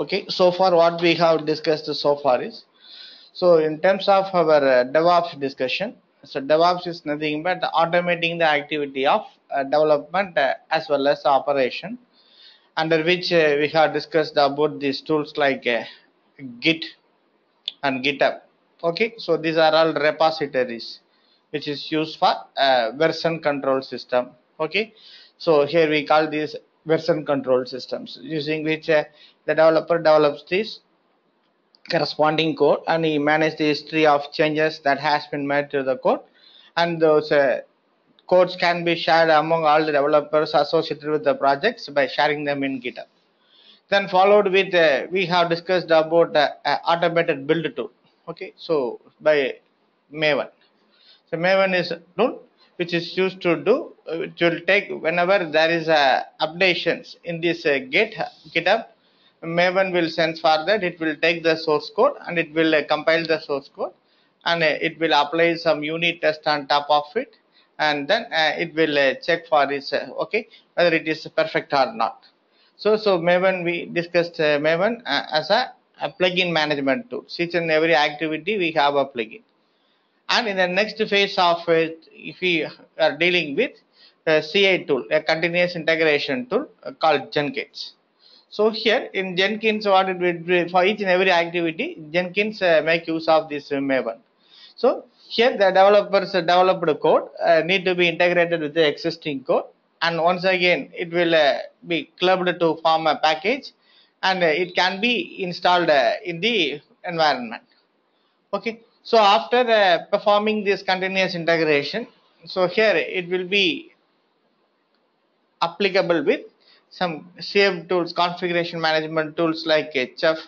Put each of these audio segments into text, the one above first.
Okay, so far what we have discussed so far is so in terms of our uh, DevOps discussion, so DevOps is nothing but automating the activity of uh, development uh, as well as operation, under which uh, we have discussed about these tools like uh, Git and GitHub. Okay, so these are all repositories which is used for uh, version control system. Okay, so here we call these version control systems using which uh, the developer develops this corresponding code and he manages the history of changes that has been made to the code. And those uh, codes can be shared among all the developers associated with the projects by sharing them in github. Then followed with uh, we have discussed about uh, automated build tool. Okay so by maven. So maven is tool which is used to do it will take whenever there is a updations in this uh, git github maven will sense for that it will take the source code and it will uh, compile the source code and uh, it will apply some unit test on top of it and then uh, it will uh, check for its uh, okay whether it is perfect or not. So so maven we discussed uh, maven as a, a plugin management tool. Each and every activity we have a plugin and in the next phase of it if we are dealing with a ci tool a continuous integration tool called jenkins so here in Jenkins, what it will do for each and every activity, Jenkins uh, make use of this uh, Maven. So here the developers uh, developed code uh, need to be integrated with the existing code, and once again it will uh, be clubbed to form a package, and uh, it can be installed uh, in the environment. Okay. So after uh, performing this continuous integration, so here it will be applicable with some save tools, configuration management tools like Chef,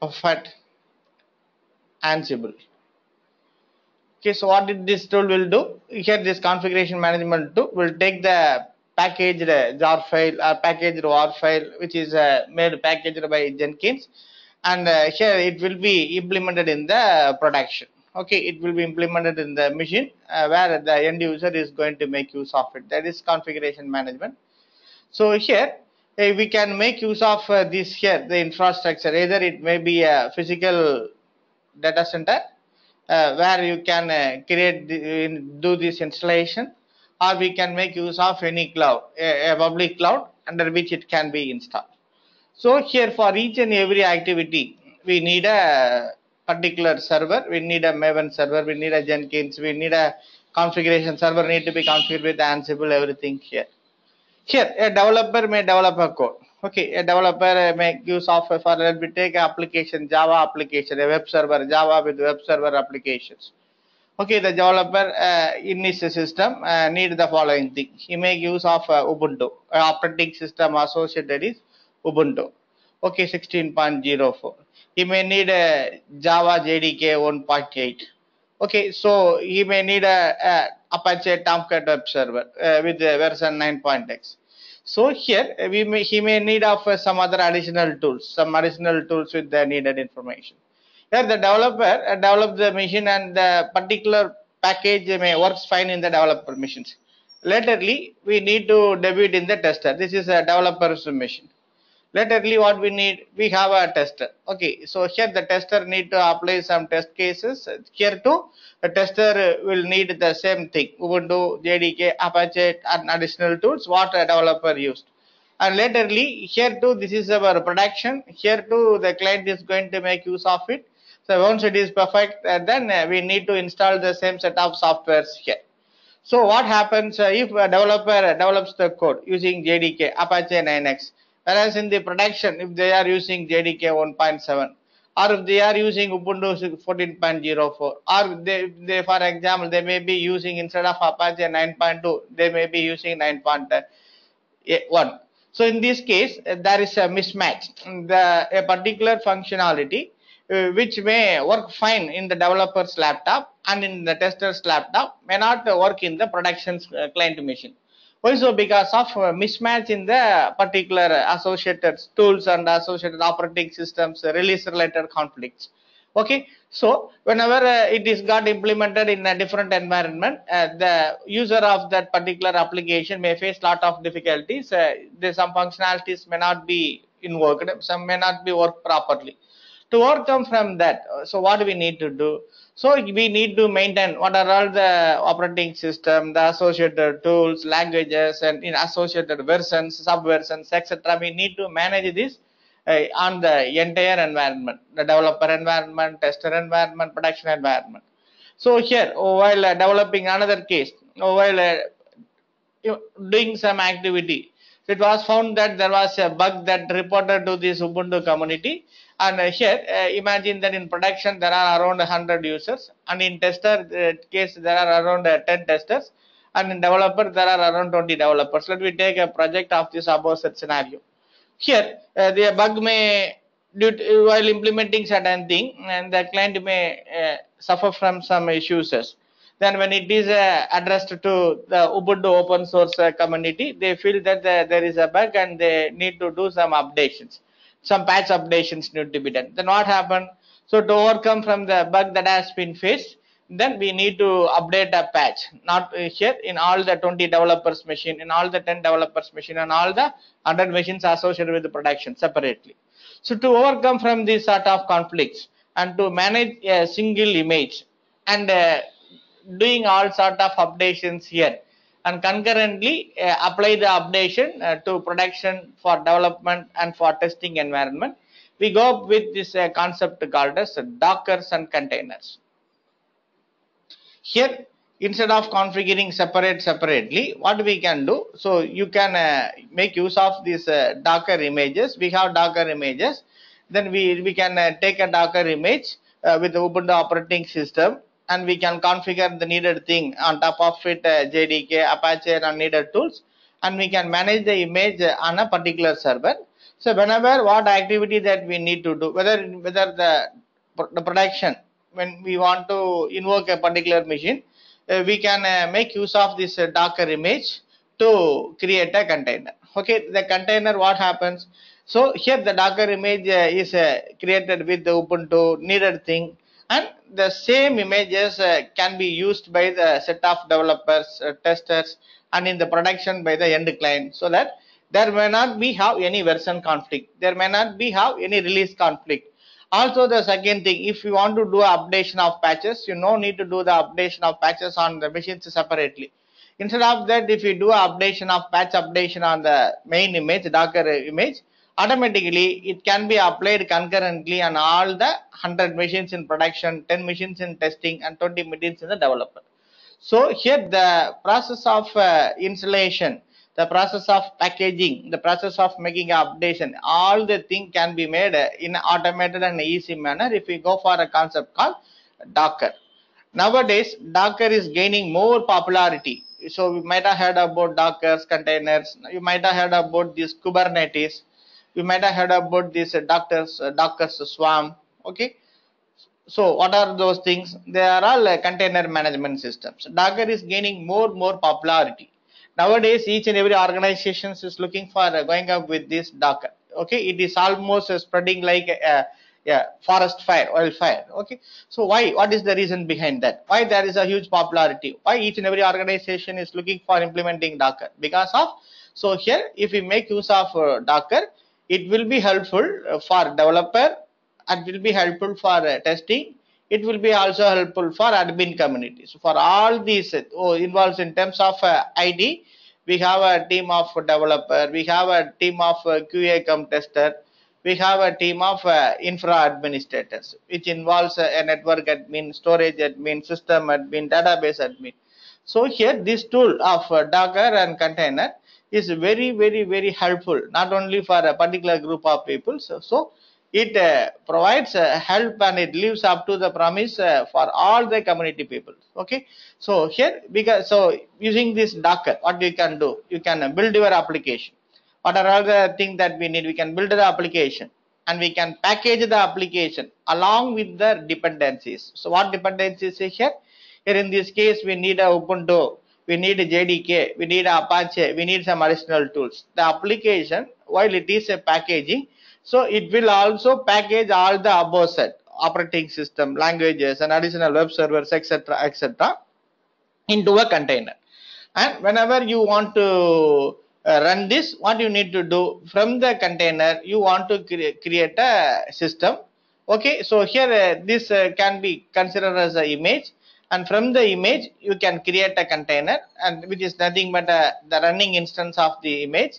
Puppet, Ansible. Okay, so what did this tool will do? Here, this configuration management tool will take the packaged jar file or packaged WAR file, which is uh, made packaged by Jenkins, and uh, here it will be implemented in the production. Okay, it will be implemented in the machine uh, where the end user is going to make use of it. That is configuration management. So here uh, we can make use of uh, this here the infrastructure either it may be a physical data center uh, where you can uh, create the, do this installation or we can make use of any cloud a, a public cloud under which it can be installed. So here for each and every activity we need a particular server. We need a maven server. We need a jenkins. We need a configuration server need to be configured with ansible everything here. Here a developer may develop a code. Okay a developer make use of uh, for let me take application java application a web server java with web server applications. Okay the developer uh, in his system uh, need the following thing. He make use of uh, ubuntu operating system associated is ubuntu. Okay 16.04 he may need a java jdk 1.8 okay so he may need a, a apache tomcat web server uh, with version 9.x so here uh, we may he may need of uh, some other additional tools some additional tools with the needed information. Here the developer uh, develops the machine and the particular package may works fine in the developer machines. Laterly we need to debut in the tester. This is a developer's machine laterally what we need we have a tester okay so here the tester need to apply some test cases. Here too the tester will need the same thing. Ubuntu jdk apache and additional tools what a developer used. And laterally here too this is our production. Here too the client is going to make use of it. So once it is perfect uh, then uh, we need to install the same set of softwares here. So what happens uh, if a developer develops the code using jdk apache 9x whereas in the production if they are using jdk 1.7 or if they are using ubuntu 14.04 or they, they for example they may be using instead of apache 9.2 they may be using 9.1 so in this case there is a mismatch. The a particular functionality uh, which may work fine in the developer's laptop and in the tester's laptop may not work in the production uh, client machine why so because of mismatch in the particular associated tools and associated operating systems release related conflicts. Okay? So whenever uh, it is got implemented in a different environment uh, the user of that particular application may face lot of difficulties. Uh, there some functionalities may not be invoked, some may not be work properly. To overcome from that, so what do we need to do? So we need to maintain what are all the operating system, the associated tools, languages, and in associated versions, subversions, etc. We need to manage this uh, on the entire environment, the developer environment, tester environment, production environment. So here, while uh, developing another case, while uh, doing some activity, it was found that there was a bug that reported to this Ubuntu community. And uh, here uh, imagine that in production there are around 100 users. And in tester uh, case there are around 10 testers. And in developer there are around 20 developers. Let me take a project of this above opposite scenario. Here the bug may to, while implementing certain thing and the client may suffer from some issues then when it is uh, addressed to the ubuntu open source uh, community they feel that the, there is a bug and they need to do some updations some patch updations need to be done. Then what happened? So to overcome from the bug that has been faced, then we need to update a patch. Not here in all the 20 developers machine, in all the 10 developers machine, and all the 100 machines associated with the production separately. So to overcome from these sort of conflicts and to manage a single image and uh, doing all sort of updations here and concurrently uh, apply the updation uh, to production for development and for testing environment. We go up with this uh, concept called as Dockers and containers. Here, instead of configuring separate separately, what we can do, so you can uh, make use of these uh, Docker images. We have Docker images. Then we, we can uh, take a Docker image with the Ubuntu operating system and we can configure the needed thing on top of it uh, JDK, Apache and needed tools and we can manage the image on a particular server. So whenever what activity that we need to do, whether whether the, the production, when we want to invoke a particular machine, uh, we can uh, make use of this uh, Docker image to create a container. Okay, the container what happens? So here the Docker image uh, is uh, created with the Ubuntu needed thing and the same images uh, can be used by the set of developers, uh, testers, and in the production by the end client so that there may not be have any version conflict. There may not be have any release conflict. Also the second thing, if you want to do updation of patches, you no need to do the updation of patches on the machines separately. Instead of that, if you do updation of patch updation on the main image, Docker image, automatically it can be applied concurrently on all the 100 machines in production 10 machines in testing and 20 machines in the developer. So here the process of uh, installation the process of packaging the process of making updation all the thing can be made uh, in automated and easy manner if we go for a concept called docker. Nowadays docker is gaining more popularity. So we might have heard about dockers containers you might have heard about this kubernetes you might have heard about this uh, doctors uh, Docker's swarm okay? So what are those things? They are all uh, container management systems. Docker is gaining more and more popularity. Nowadays each and every organization is looking for uh, going up with this docker okay? It is almost uh, spreading like a, yeah forest fire oil fire okay? So why what is the reason behind that? Why there is a huge popularity? Why each and every organization is looking for implementing docker because of so here if we make use of uh, docker it will be helpful uh, for developer and will be helpful for uh, testing. It will be also helpful for admin communities. For all these uh, oh, involves in terms of uh, id we have a team of developer we have a team of uh, qa cum tester we have a team of uh, infra administrators which involves a network admin storage admin system admin database admin. So here this tool of docker and container is very very very helpful not only for a particular group of people so, so it uh, provides uh, help and it lives up to the promise uh, for all the community people okay? So here because so using this docker what you can do you can build your application. What are all the things that we need? We can build the application and we can package the application along with the dependencies. So what dependencies here? Here in this case we need a ubuntu we need JDK, we need Apache, we need some additional tools. The application, while it is a packaging, so it will also package all the above set operating system, languages, and additional web servers, etc., etc., into a container. And whenever you want to uh, run this, what you need to do from the container, you want to cre create a system. Okay, so here uh, this uh, can be considered as an image and from the image you can create a container and which is nothing but uh, the running instance of the image.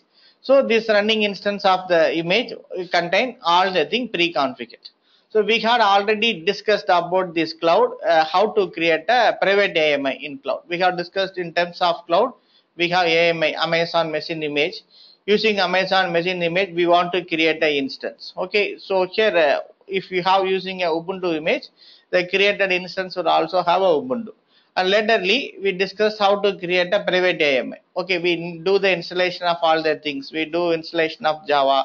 So this running instance of the image contain all the thing pre-configured. So we had already discussed about this cloud, uh, how to create a private AMI in cloud. We have discussed in terms of cloud, we have AMI, Amazon Machine Image. Using Amazon Machine Image, we want to create an instance. Okay, so here, uh, if you have using a Ubuntu image, the created instance would also have a Ubuntu. And laterly, we discussed how to create a private AMI. Okay, we do the installation of all the things. We do installation of Java,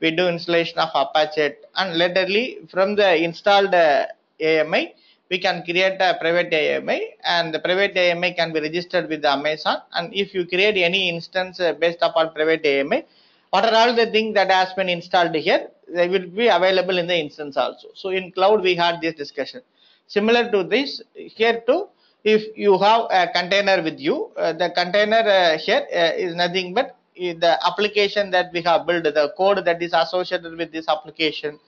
we do installation of Apache, and laterly from the installed uh, AMI, we can create a private AMI and the private AMI can be registered with Amazon and if you create any instance uh, based upon private AMI, what are all the things that has been installed here, they will be available in the instance also. So in cloud we had this discussion. Similar to this, here too, if you have a container with you, uh, the container uh, here uh, is nothing but uh, the application that we have built, the code that is associated with this application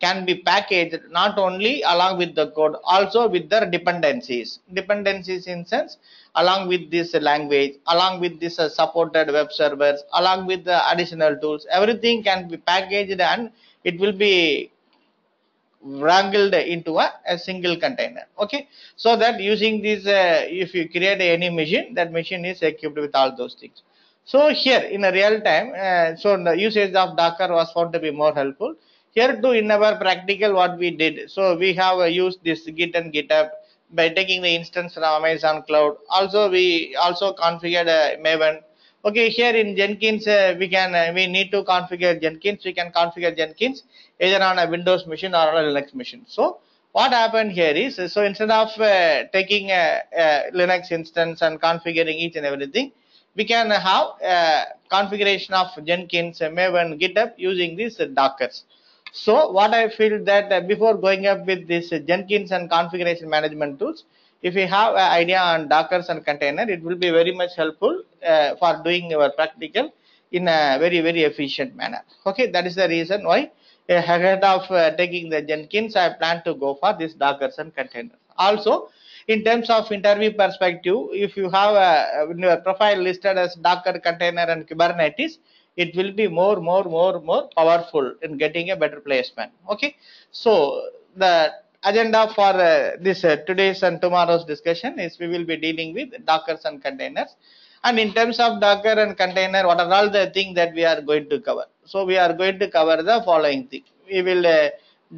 can be packaged not only along with the code also with the dependencies. Dependencies in sense along with this language along with this uh, supported web servers along with the additional tools everything can be packaged and it will be wrangled into a, a single container. Okay? So that using this uh, if you create any machine that machine is equipped with all those things. So here in a real time uh, so the usage of docker was found to be more helpful. Here too in our practical what we did so we have uh, used this git and github by taking the instance from amazon cloud. Also we also configured uh, maven. Okay here in jenkins uh, we can uh, we need to configure jenkins. We can configure jenkins either on a windows machine or on a linux machine so what happened here is so instead of uh, taking a, a, linux instance and configuring each and everything we can have a configuration of jenkins maven github using these dockers so what I feel that uh, before going up with this uh, Jenkins and configuration management tools, if you have an idea on Dockers and container, it will be very much helpful uh, for doing your practical in a very, very efficient manner. Okay, that is the reason why uh, ahead of uh, taking the Jenkins, I plan to go for this Dockers and container. Also, in terms of interview perspective, if you have a, your profile listed as Docker container and Kubernetes, it will be more more more more powerful in getting a better placement. Okay? So the agenda for uh, this uh, today's and tomorrow's discussion is we will be dealing with dockers and containers and in terms of docker and container what are all the things that we are going to cover so we are going to cover the following thing we will uh,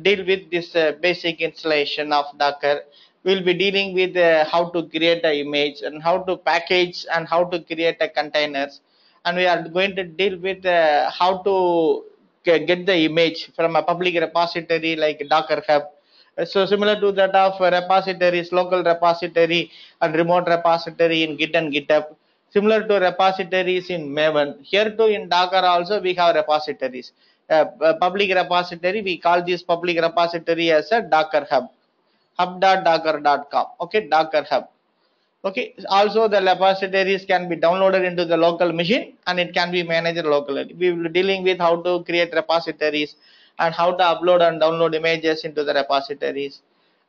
deal with this uh, basic installation of docker we'll be dealing with uh, how to create an image and how to package and how to create a containers and we are going to deal with uh, how to get the image from a public repository like Docker Hub. So similar to that of repositories, local repository and remote repository in Git and GitHub. Similar to repositories in Maven. Here too in Docker also we have repositories. Uh, public repository, we call this public repository as a Docker Hub. hub.docker.com. Okay, Docker Hub okay also the repositories can be downloaded into the local machine and it can be managed locally we will be dealing with how to create repositories and how to upload and download images into the repositories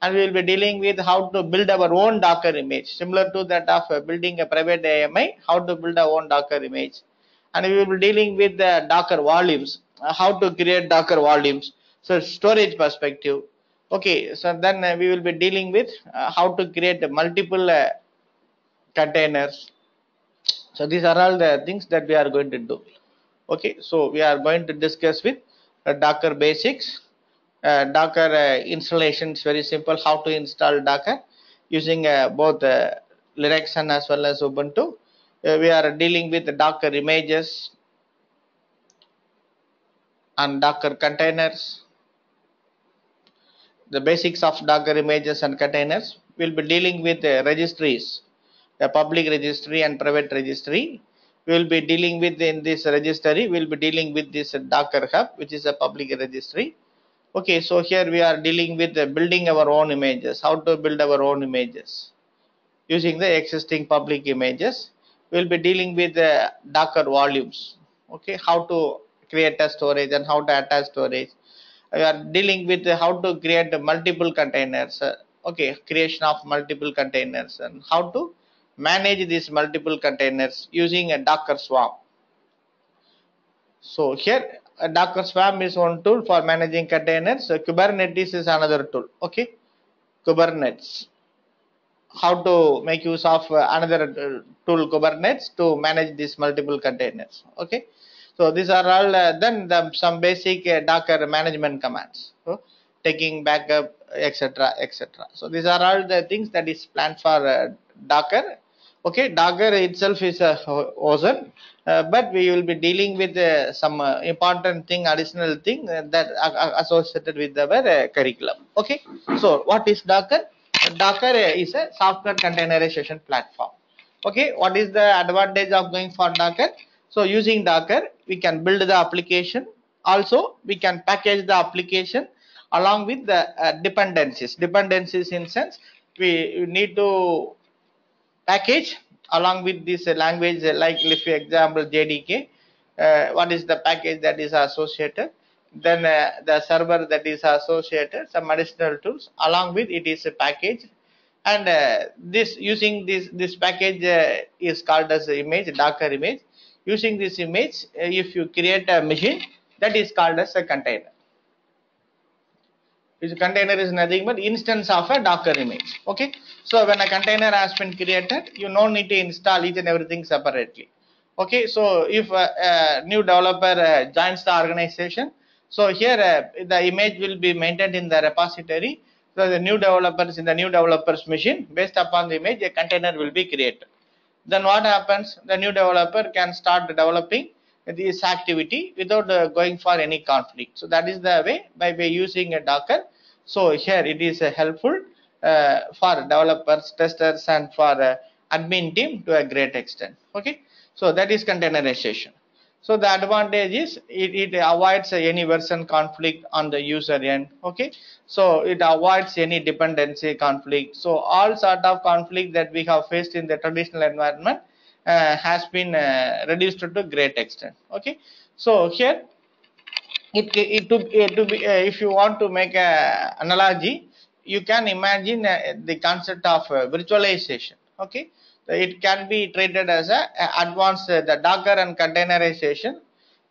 and we will be dealing with how to build our own docker image. Similar to that of building a private ami how to build our own docker image. And we will be dealing with the docker volumes how to create docker volumes. So storage perspective. Okay so then uh, we will be dealing with uh, how to create multiple uh, containers. So these are all the things that we are going to do. Okay so we are going to discuss with uh, docker basics. uh, docker uh, installation is very simple how to install docker using uh, both uh, linux and as well as ubuntu uh, we are dealing with docker images and docker containers the basics of docker images and containers we'll be dealing with registries the public registry and private registry. We will be dealing with in this registry, we will be dealing with this Docker Hub, which is a public registry. Okay, so here we are dealing with building our own images, how to build our own images using the existing public images. we'll be dealing with uh, Docker volumes. Okay, how to create a storage and how to attach storage. We are dealing with how to create multiple containers. Uh, okay, creation of multiple containers and how to manage these multiple containers using a Docker Swarm. So here a Docker Swarm is one tool for managing containers. So Kubernetes is another tool. Okay, Kubernetes. How to make use of uh, another uh, tool Kubernetes to manage these multiple containers. Okay, so these are all uh, then the, some basic uh, Docker management commands. So, taking backup, etc., etc. So these are all the things that is planned for uh, Docker okay docker itself is a ocean uh, but we will be dealing with uh, some uh, important thing additional thing uh, that associated with our uh, curriculum. Okay so what is docker docker is a software containerization platform. Okay what is the advantage of going for docker so using docker we can build the application. Also we can package the application along with the uh, dependencies. Dependencies in sense we need to package along with this language like if for example JDK uh, what is the package that is associated? Then uh, the server that is associated some additional tools. Along with it is a package. And uh, this using this this package uh, is called as image docker image. Using this image uh, if you create a machine that is called as a container which container is nothing but instance of a docker image okay? So when a container has been created you no need to install each and everything separately okay? So if a, a new developer uh, joins the organization so here uh, the image will be maintained in the repository. So the new developers in the new developers machine based upon the image a container will be created. Then what happens? The new developer can start developing this activity without uh, going for any conflict. So that is the way by, by using a docker so here it is uh, helpful uh, for developers, testers, and for uh, admin team to a great extent. Okay, so that is containerization. So the advantage is it, it avoids any version conflict on the user end. Okay, so it avoids any dependency conflict. So all sort of conflict that we have faced in the traditional environment uh, has been uh, reduced to great extent. Okay, so here it, it, to, it to be, uh, if you want to make an analogy you can imagine uh, the concept of uh, virtualization okay? So it can be treated as a, a advanced uh, the docker and containerization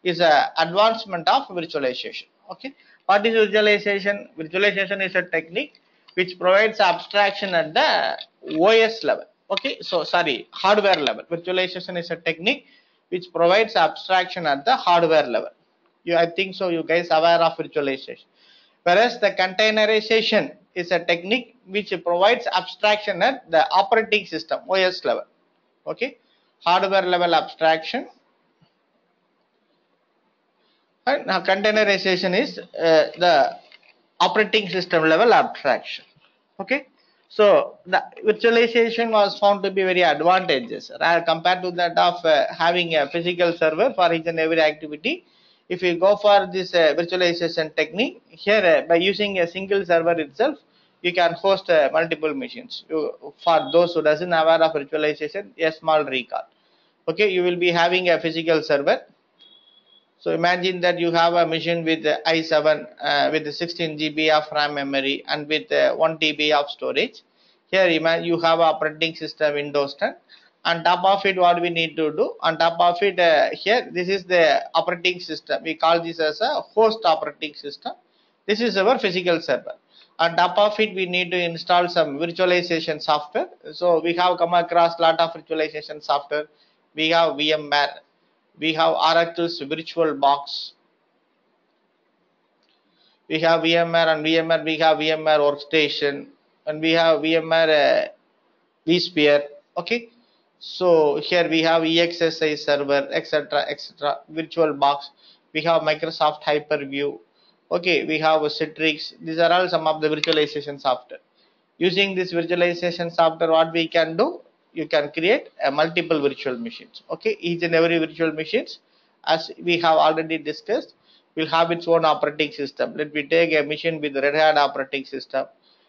is a advancement of virtualization okay? What is virtualization? Virtualization is a technique which provides abstraction at the os level okay? So sorry hardware level. Virtualization is a technique which provides abstraction at the hardware level you i think so you guys aware of virtualization. Whereas the containerization is a technique which provides abstraction at the operating system os level. Okay? Hardware level abstraction. And now containerization is uh, the operating system level abstraction. Okay? So the virtualization was found to be very advantageous compared to that of uh, having a physical server for each and every activity if you go for this uh, virtualization technique here uh, by using a single server itself you can host uh, multiple machines. You, for those who doesn't aware of virtualization a small recall okay you will be having a physical server. So imagine that you have a machine with i7 uh, with 16 GB of RAM memory and with uh, 1 TB of storage. Here you have operating system Windows 10 on top of it what we need to do? On top of it uh, here this is the operating system. We call this as a host operating system. This is our physical server. On top of it we need to install some virtualization software. So we have come across lot of virtualization software. We have vmware. We have oracle's virtual box. We have vmware and vmware we have vmware workstation. And we have vmware uh, vsphere. Okay so here we have EXSI server, etc., etc., virtual box. We have Microsoft Hyper-V. Okay, we have Citrix. These are all some of the virtualization software. Using this virtualization software, what we can do? You can create a multiple virtual machines. Okay, each and every virtual machines, as we have already discussed, will have its own operating system. Let me take a machine with Red Hat operating system.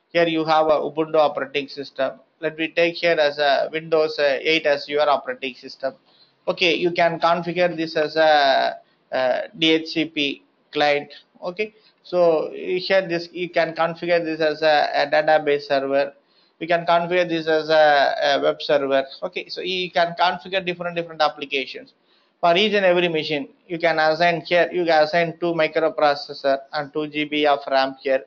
Here you have a Ubuntu operating system let me take here as a Windows uh, 8 as your operating system. Okay, you can configure this as a, uh DHCP client. Okay, so here this you can configure this as a, a database server. You can configure this as a, a web server. Okay, so you can configure different different applications for each and every machine you can assign here you can assign 2 microprocessor and 2 GB of RAM here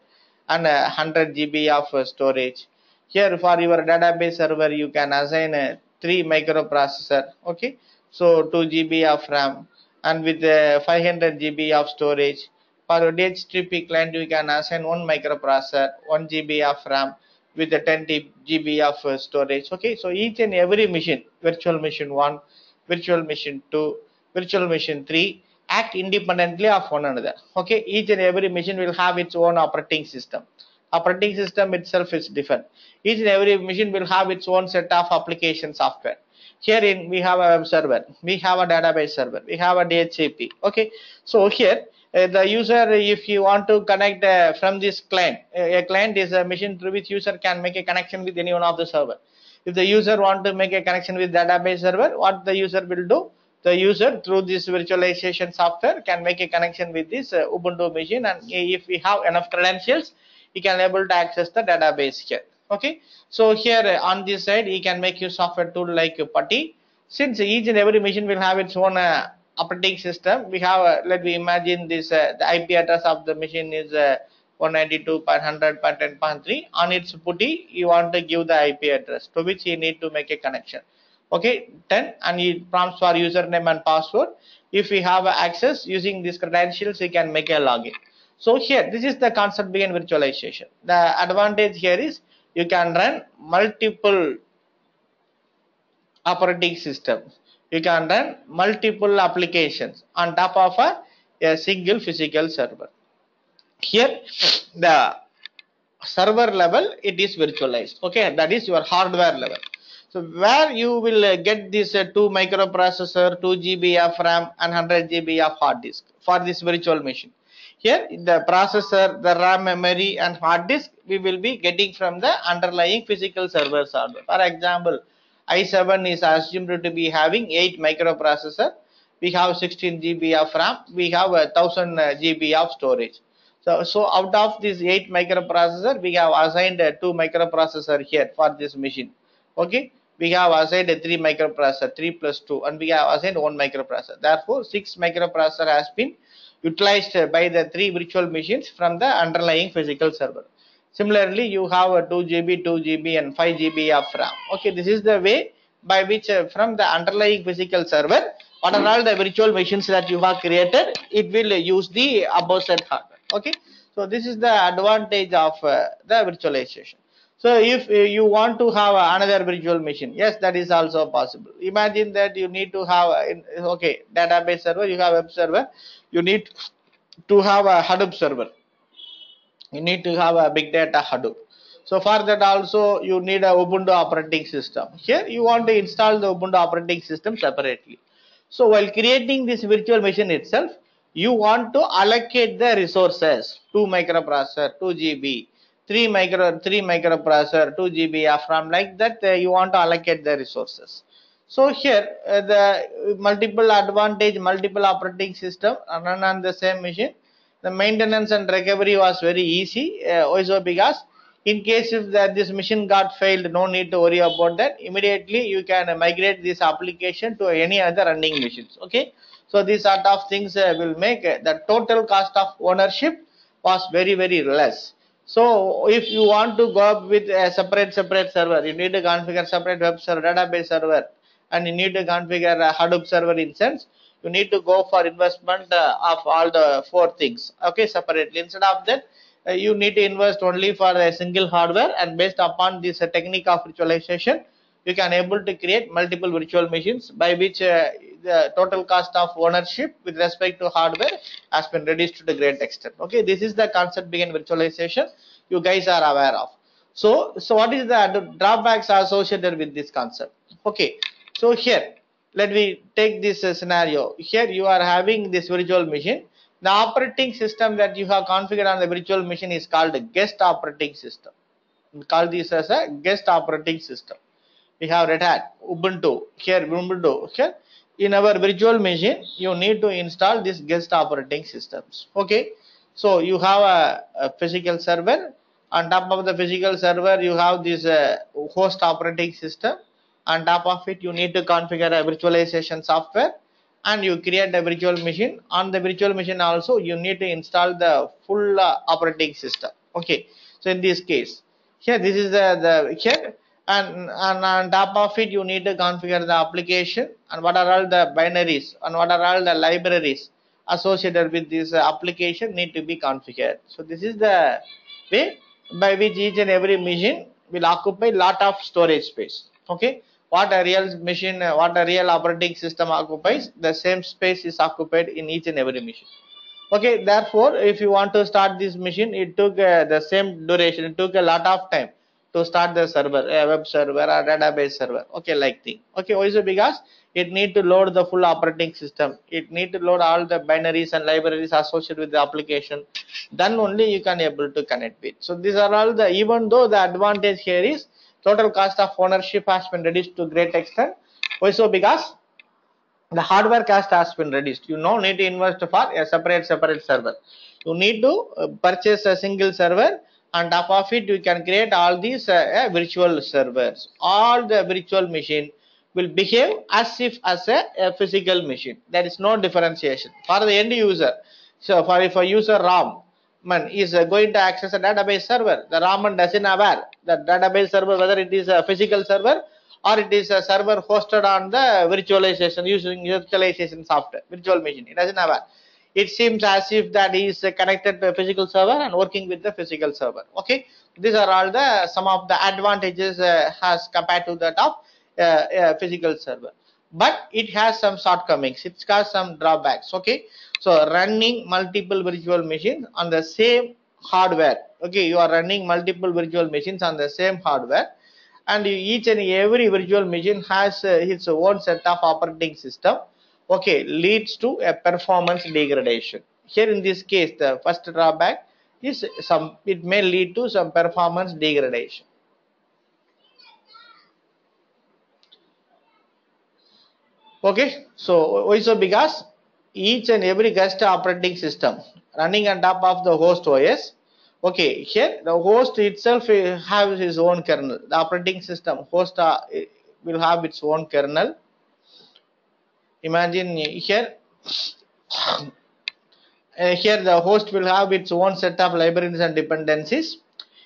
and 100 GB of storage here for your database server you can assign a 3 microprocessor okay? So 2 GB of RAM and with 500 GB of storage. For DHCP client you can assign 1 microprocessor 1 GB of RAM with the 10 GB of uh, storage okay? So each and every machine virtual machine 1 virtual machine 2 virtual machine 3 act independently of one another okay? Each and every machine will have its own operating system operating system itself is different. Each and every machine will have its own set of application software. Herein we have a web server we have a database server we have a dhcp okay? So here uh, the user if you want to connect uh, from this client uh, a client is a machine through which user can make a connection with any one of the server. If the user want to make a connection with database server what the user will do? The user through this virtualization software can make a connection with this uh, Ubuntu machine and if we have enough credentials he can able to access the database here. Okay? So here on this side he can make use of a tool like PuTTY. Since each and every machine will have its own uh, operating system we have uh, let me imagine this uh, the IP address of the machine is uh, 192.100.10.3 on its PuTTY you want to give the IP address to which you need to make a connection. Okay? 10 and it prompts for username and password. If we have access using these credentials we can make a login so here this is the concept behind virtualization. The advantage here is you can run multiple operating systems. You can run multiple applications on top of a, a single physical server. Here the server level it is virtualized. Okay that is your hardware level. So where you will uh, get this uh, 2 microprocessor, 2 GB of RAM and 100 GB of hard disk for this virtual machine. Here the processor, the RAM memory and hard disk we will be getting from the underlying physical server hardware. For example, i7 is assumed to be having 8 microprocessor. We have 16 GB of RAM. We have 1000 uh, GB of storage. So, so out of this 8 microprocessor, we have assigned 2 microprocessor here for this machine. Okay we have assigned a 3 microprocessor 3 plus 2 and we have assigned 1 microprocessor therefore 6 microprocessor has been utilized by the three virtual machines from the underlying physical server. Similarly you have a 2 GB 2 GB and 5 GB of RAM. Okay this is the way by which uh, from the underlying physical server what are all the virtual machines that you have created it will use the above set hardware. Okay so this is the advantage of uh, the virtualization. So if you want to have another virtual machine, yes, that is also possible. Imagine that you need to have, okay, database server, you have web server, you need to have a Hadoop server. You need to have a big data Hadoop. So for that also you need a Ubuntu operating system. Here you want to install the Ubuntu operating system separately. So while creating this virtual machine itself, you want to allocate the resources, 2 microprocessor, 2 GB, 3 micro 3 microprocessor 2 gb of ram like that uh, you want to allocate the resources so here uh, the multiple advantage multiple operating system run on the same machine. The maintenance and recovery was very easy uh, also because in case if that this machine got failed no need to worry about that. Immediately you can migrate this application to any other running machines okay? So these sort of things uh, will make uh, the total cost of ownership was very very less. So if you want to go up with a separate separate server, you need to configure separate web server, database server, and you need to configure a Hadoop server instance. You need to go for investment uh, of all the four things. Okay, separately. Instead of that, uh, you need to invest only for a single hardware, and based upon this uh, technique of virtualization, you can able to create multiple virtual machines by which uh, the total cost of ownership with respect to hardware has been reduced to a great extent okay this is the concept behind virtualization you guys are aware of so so what is the drawbacks associated with this concept okay so here let me take this uh, scenario here you are having this virtual machine the operating system that you have configured on the virtual machine is called guest operating system We call this as a guest operating system. We have Red Hat, Ubuntu, here Ubuntu, here. In our virtual machine, you need to install this guest operating systems. Okay, so you have a, a physical server. On top of the physical server, you have this uh, host operating system. On top of it, you need to configure a virtualization software and you create a virtual machine. On the virtual machine also you need to install the full uh, operating system. Okay. So in this case here this is the, the here and, and on top of it you need to configure the application and what are all the binaries and what are all the libraries associated with this uh, application need to be configured. So this is the way by which each and every machine will occupy a lot of storage space. Okay what a real machine, uh, what a real operating system occupies, the same space is occupied in each and every machine. Okay, therefore, if you want to start this machine, it took uh, the same duration, it took a lot of time to start the server, a web server or database server. Okay, like thing. Okay, also because it need to load the full operating system. It need to load all the binaries and libraries associated with the application. Then only you can able to connect with. So these are all the, even though the advantage here is total cost of ownership has been reduced to great extent. Also because the hardware cost has been reduced. You no need to invest for a separate separate server. You need to uh, purchase a single server on top of it you can create all these uh, uh, virtual servers. All the virtual machine will behave as if as a, a, physical machine. There is no differentiation. For the end user so for if a user ram is uh, going to access a database server. The Raman doesn't aware that database server, whether it is a physical server or it is a server hosted on the virtualization using virtualization software, virtual machine. It doesn't aware. It seems as if that is connected to a physical server and working with the physical server. Okay, these are all the some of the advantages uh, has compared to that of uh, physical server. But it has some shortcomings. It's got some drawbacks. Okay, so running multiple virtual machines on the same hardware. Okay, you are running multiple virtual machines on the same hardware. And each and every virtual machine has uh, its own set of operating system. Okay leads to a performance degradation. Here in this case the first drawback is some it may lead to some performance degradation. Okay so also because each and every guest operating system running on top of the host OS. Okay, here the host itself has its own kernel. The operating system host uh, will have its own kernel. Imagine here. Uh, here the host will have its own set of libraries and dependencies.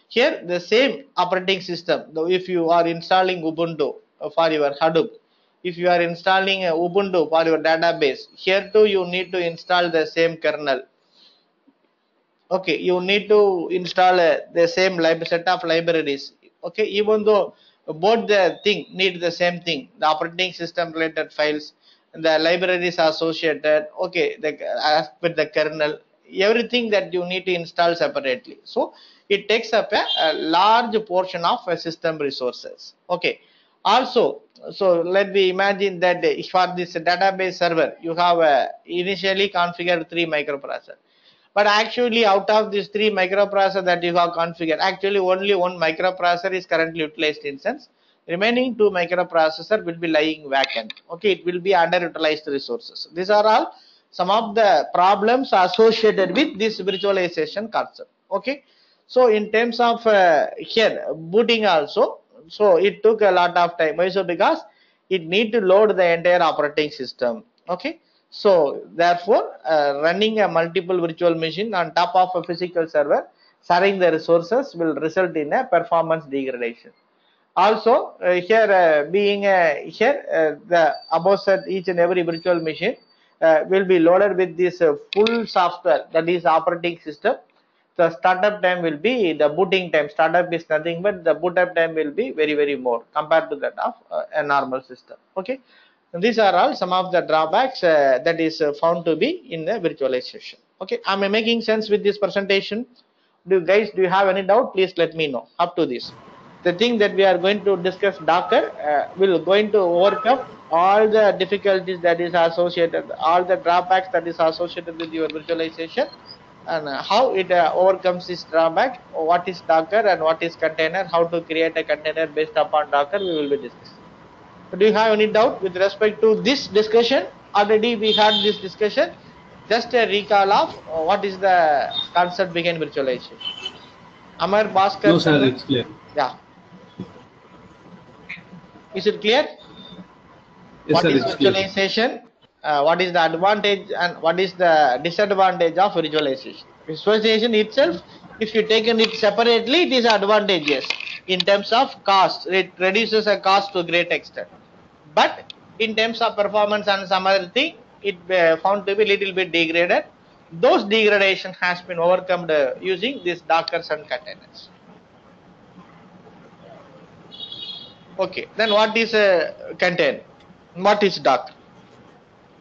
Here the same operating system. Though if you are installing Ubuntu for your Hadoop, if you are installing Ubuntu for your database, here too you need to install the same kernel. Okay, you need to install uh, the same set of libraries. Okay, even though both the thing need the same thing, the operating system related files, the libraries associated. Okay, the as with the kernel, everything that you need to install separately. So it takes up a, a large portion of system resources. Okay, also so let me imagine that for this database server you have initially configured three microprocessor. But actually out of these three microprocessor that you have configured actually only one microprocessor is currently utilized instance remaining two microprocessor will be lying vacant. Okay it will be underutilized resources. These are all some of the problems associated with this virtualization concept. Okay so in terms of uh, here booting also so it took a lot of time. Also because it need to load the entire operating system. Okay? So therefore uh, running a multiple virtual machine on top of a physical server sharing the resources will result in a performance degradation. Also uh, here uh, being uh, here uh, the above said each and every virtual machine uh, will be loaded with this full software that is operating system the startup time will be the booting time startup is nothing but the boot up time will be very very more compared to that of uh, a normal system okay? And these are all some of the drawbacks uh, that is uh, found to be in the virtualization okay? Am i making sense with this presentation? Do you guys do you have any doubt? Please let me know. Up to this. The thing that we are going to discuss docker uh, will going to overcome all the difficulties that is associated all the drawbacks that is associated with your virtualization and how it uh, overcomes this drawback, what is Docker and what is container, how to create a container based upon Docker, we will be discussing. So do you have any doubt with respect to this discussion? Already we had this discussion. Just a recall of uh, what is the concept behind virtualization. Amar Bhaskar. No, sir, it's clear. Yeah. Is it clear? Yes, What sir, is it's clear. Uh, what is the advantage and what is the disadvantage of virtualization. Virtualization itself, if you take it separately, it is advantageous in terms of cost. It reduces a cost to a great extent. But in terms of performance and some other thing, it uh, found to be little bit degraded. Those degradation has been overcome uh, using these Dockers and containers. Okay, then what is a container? What is Docker?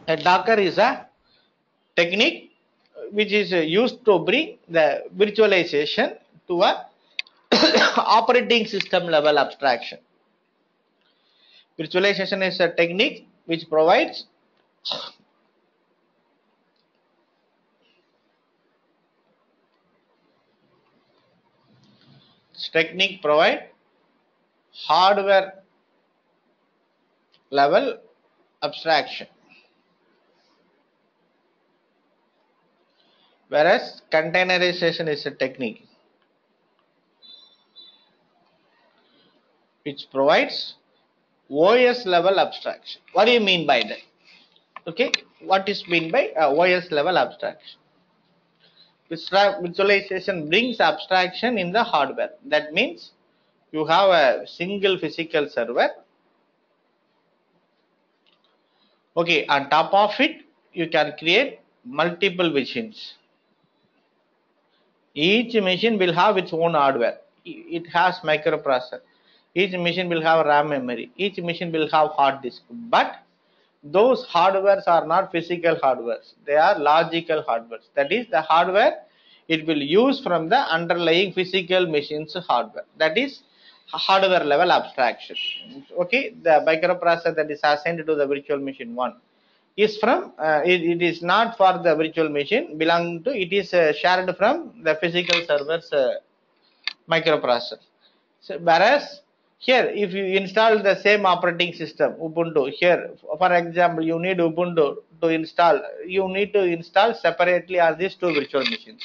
A Docker is a technique which is used to bring the virtualization to a operating system level abstraction. Virtualization is a technique which provides technique provide hardware level abstraction whereas containerization is a technique which provides OS level abstraction. What do you mean by that? Okay, what is mean by uh, OS level abstraction? Virtualization brings abstraction in the hardware. That means you have a single physical server. Okay, on top of it, you can create multiple machines. Each machine will have its own hardware. It has microprocessor. Each machine will have RAM memory. Each machine will have hard disk. But those hardwares are not physical hardwares. They are logical hardwares. That is the hardware it will use from the underlying physical machines hardware. That is hardware level abstraction. Okay, the microprocessor that is assigned to the virtual machine one is from uh, it, it is not for the virtual machine. Belong to it is uh, shared from the physical server's uh, microprocessor. So, whereas here if you install the same operating system ubuntu here for example you need ubuntu to install you need to install separately on these two virtual machines.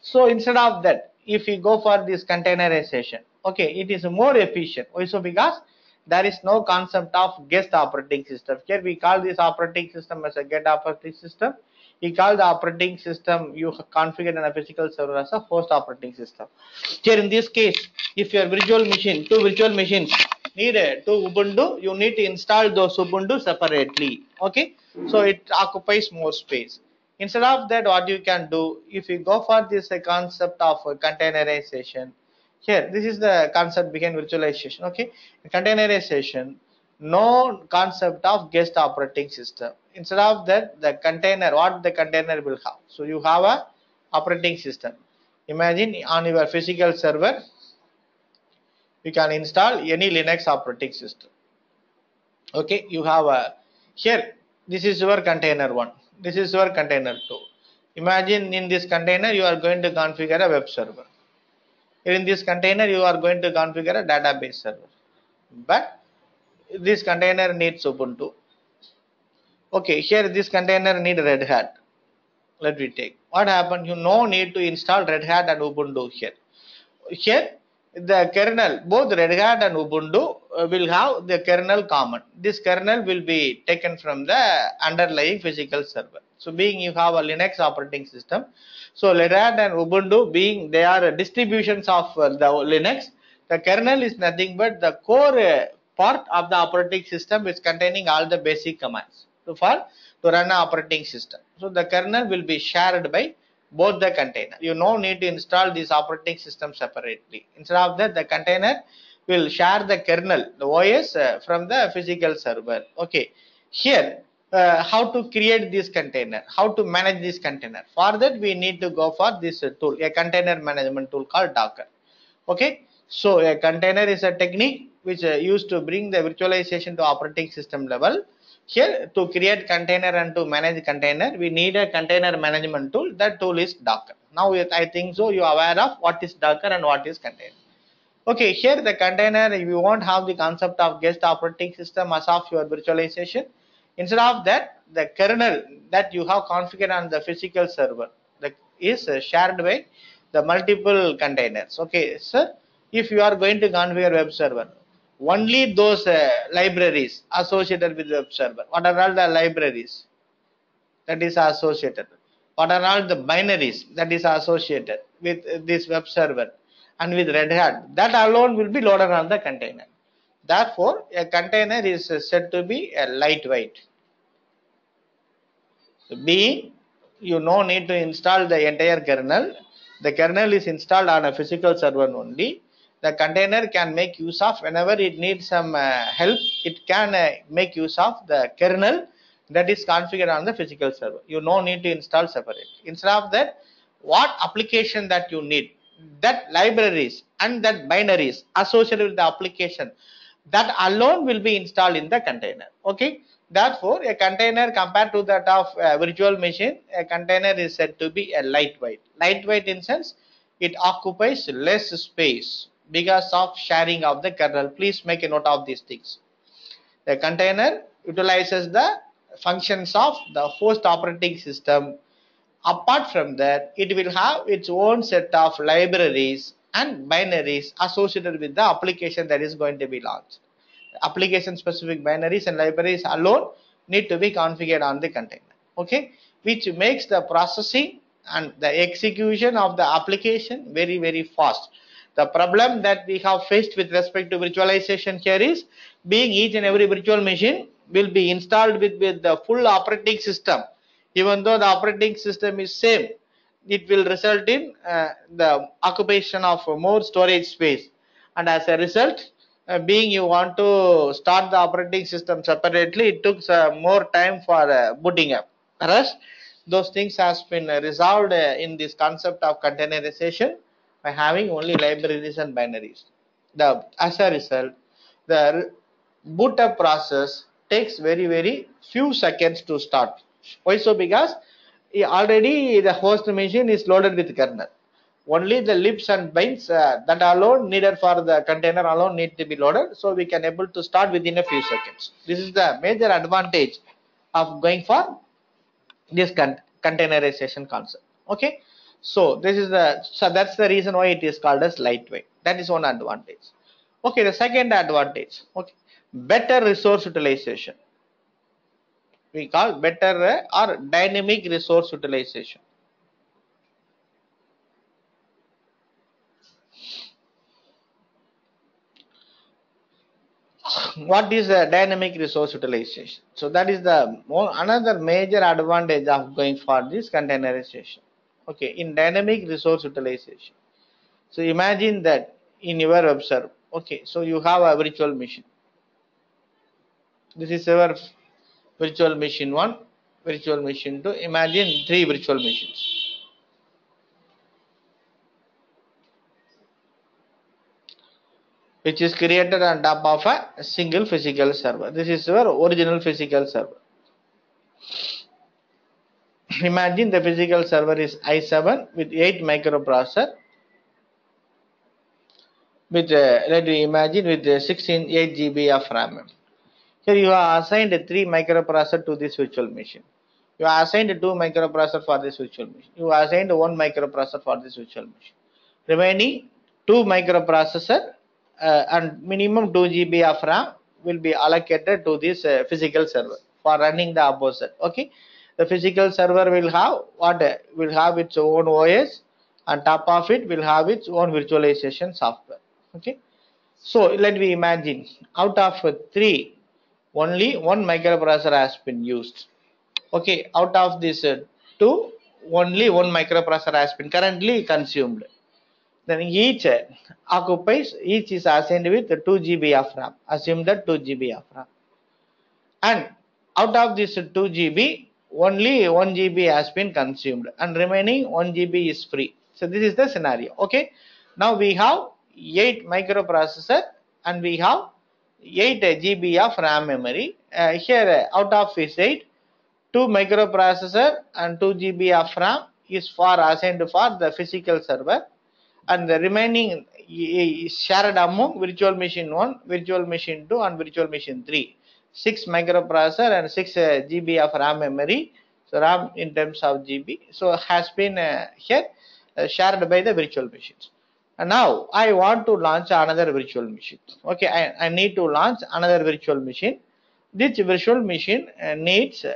So instead of that if you go for this containerization okay it is more efficient. Why? So because there is no concept of guest operating system. Here we call this operating system as a guest operating system. We call the operating system you configure in a physical server as a host operating system. Here in this case if your virtual machine two virtual machines need a two ubuntu you need to install those ubuntu separately. Okay? So it occupies more space. Instead of that what you can do if you go for this concept of containerization here this is the concept behind virtualization okay? Containerization. No concept of guest operating system. Instead of that the container what the container will have. So you have a operating system. Imagine on your physical server you can install any linux operating system. Okay you have a here this is your container one. This is your container two. Imagine in this container you are going to configure a web server in this container you are going to configure a database server. But this container needs ubuntu. Okay here this container need red hat. Let me take. What happened? You no need to install red hat and ubuntu here. Here the kernel both red hat and ubuntu uh, will have the kernel common. This kernel will be taken from the underlying physical server. So being you have a linux operating system so red and ubuntu being they are distributions of uh, the linux. The kernel is nothing but the core uh, part of the operating system is containing all the basic commands to for to run an operating system. So the kernel will be shared by both the container. You no need to install this operating system separately. Instead of that the container will share the kernel the os uh, from the physical server. Okay. Here uh, how to create this container how to manage this container for that we need to go for this tool a container management tool called docker okay so a container is a technique which uh, used to bring the virtualization to operating system level Here to create container and to manage container, we need a container management tool. That tool is Docker. Now I think so you are aware of what is Docker and what is container. Okay, here the container, you won't have the concept of guest operating system as of your virtualization, instead of that, the kernel that you have configured on the physical server that is uh, shared by the multiple containers. Okay, sir, if you are going to configure web server, only those uh, libraries associated with the web server. What are all the libraries that is associated? What are all the binaries that is associated with uh, this web server and with Red Hat? That alone will be loaded on the container. Therefore, a container is said to be a lightweight. Being you no need to install the entire kernel, the kernel is installed on a physical server only. The container can make use of whenever it needs some uh, help it can uh, make use of the kernel that is configured on the physical server. You no need to install separate. Instead of that what application that you need that libraries and that binaries associated with the application that alone will be installed in the container okay therefore a container compared to that of a virtual machine a container is said to be a lightweight lightweight in sense it occupies less space because of sharing of the kernel. Please make a note of these things. The container utilizes the functions of the host operating system. Apart from that, it will have its own set of libraries and binaries associated with the application that is going to be launched. Application specific binaries and libraries alone need to be configured on the container. Okay, which makes the processing and the execution of the application very very fast the problem that we have faced with respect to virtualization here is being each and every virtual machine will be installed with, with the full operating system. Even though the operating system is same, it will result in uh, the occupation of more storage space. And as a result, uh, being you want to start the operating system separately, it took uh, more time for uh, booting up. Whereas those things has been resolved uh, in this concept of containerization by having only libraries and binaries. The as a result, the boot up process takes very very few seconds to start. Why so? Because already the host machine is loaded with kernel. Only the libs and binds uh, that alone needed for the container alone need to be loaded. So we can able to start within a few seconds. This is the major advantage of going for this con containerization concept. Okay. So this is the so that's the reason why it is called as lightweight. That is one advantage. Okay, the second advantage. Okay, better resource utilization. We call better uh, or dynamic resource utilization. what is the dynamic resource utilization? So that is the more, another major advantage of going for this containerization. Okay in dynamic resource utilization. So imagine that in your web server okay so you have a virtual machine. This is our virtual machine 1 virtual machine 2 imagine three virtual machines. Which is created on top of a single physical server. This is your original physical server. Imagine the physical server is i7 with 8 microprocessor. With uh, let me imagine with uh, 16 8 GB of RAM. Here you are assigned 3 microprocessor to this virtual machine. You are assigned 2 microprocessor for this virtual machine. You are assigned 1 microprocessor for this virtual machine. Remaining 2 microprocessor uh, and minimum 2 GB of RAM will be allocated to this uh, physical server for running the opposite. Okay the physical server will have what will have its own OS and top of it will have its own virtualization software okay so let me imagine out of three only one microprocessor has been used okay out of this uh, two only one microprocessor has been currently consumed then each uh, occupies each is assigned with 2 GB of RAM assume that 2 GB of RAM and out of this 2 GB only 1 GB has been consumed and remaining 1 GB is free. So this is the scenario. Okay. Now we have 8 microprocessor and we have 8 GB of RAM memory uh, here uh, out of this 8, 2 microprocessor and 2 GB of RAM is for assigned for the physical server and the remaining is shared among virtual machine 1, virtual machine 2 and virtual machine 3. 6 microprocessor and 6 uh, GB of RAM memory. So RAM in terms of GB. So has been uh, here uh, shared by the virtual machines. And now I want to launch another virtual machine. Okay, I, I need to launch another virtual machine. This virtual machine uh, needs uh,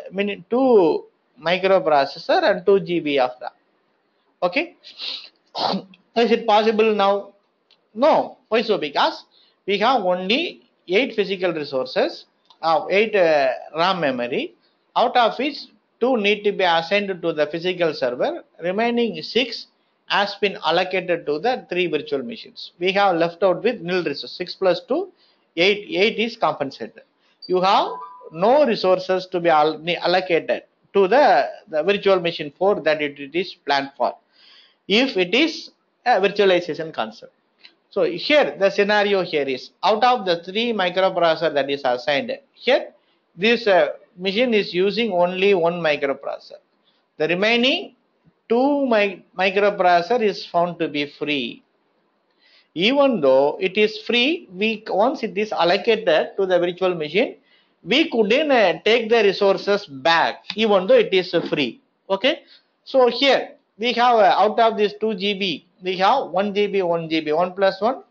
two microprocessor and 2 GB of RAM. Okay, is it possible now? No. Why so? Because we have only 8 physical resources of 8 uh, RAM memory, out of which 2 need to be assigned to the physical server, remaining 6 has been allocated to the 3 virtual machines. We have left out with nil resource, 6 plus 2, 8, 8 is compensated. You have no resources to be allocated to the, the virtual machine 4 that it, it is planned for. If it is a virtualization concept. So here the scenario here is out of the three microprocessor that is assigned here this uh, machine is using only one microprocessor. The remaining two mi- microprocessor is found to be free. Even though it is free, we once it is allocated to the virtual machine, we couldn't uh, take the resources back even though it is uh, free. Okay, so here we have uh, out of this 2 GB, we have 1 GB, 1 GB, 1 plus 1,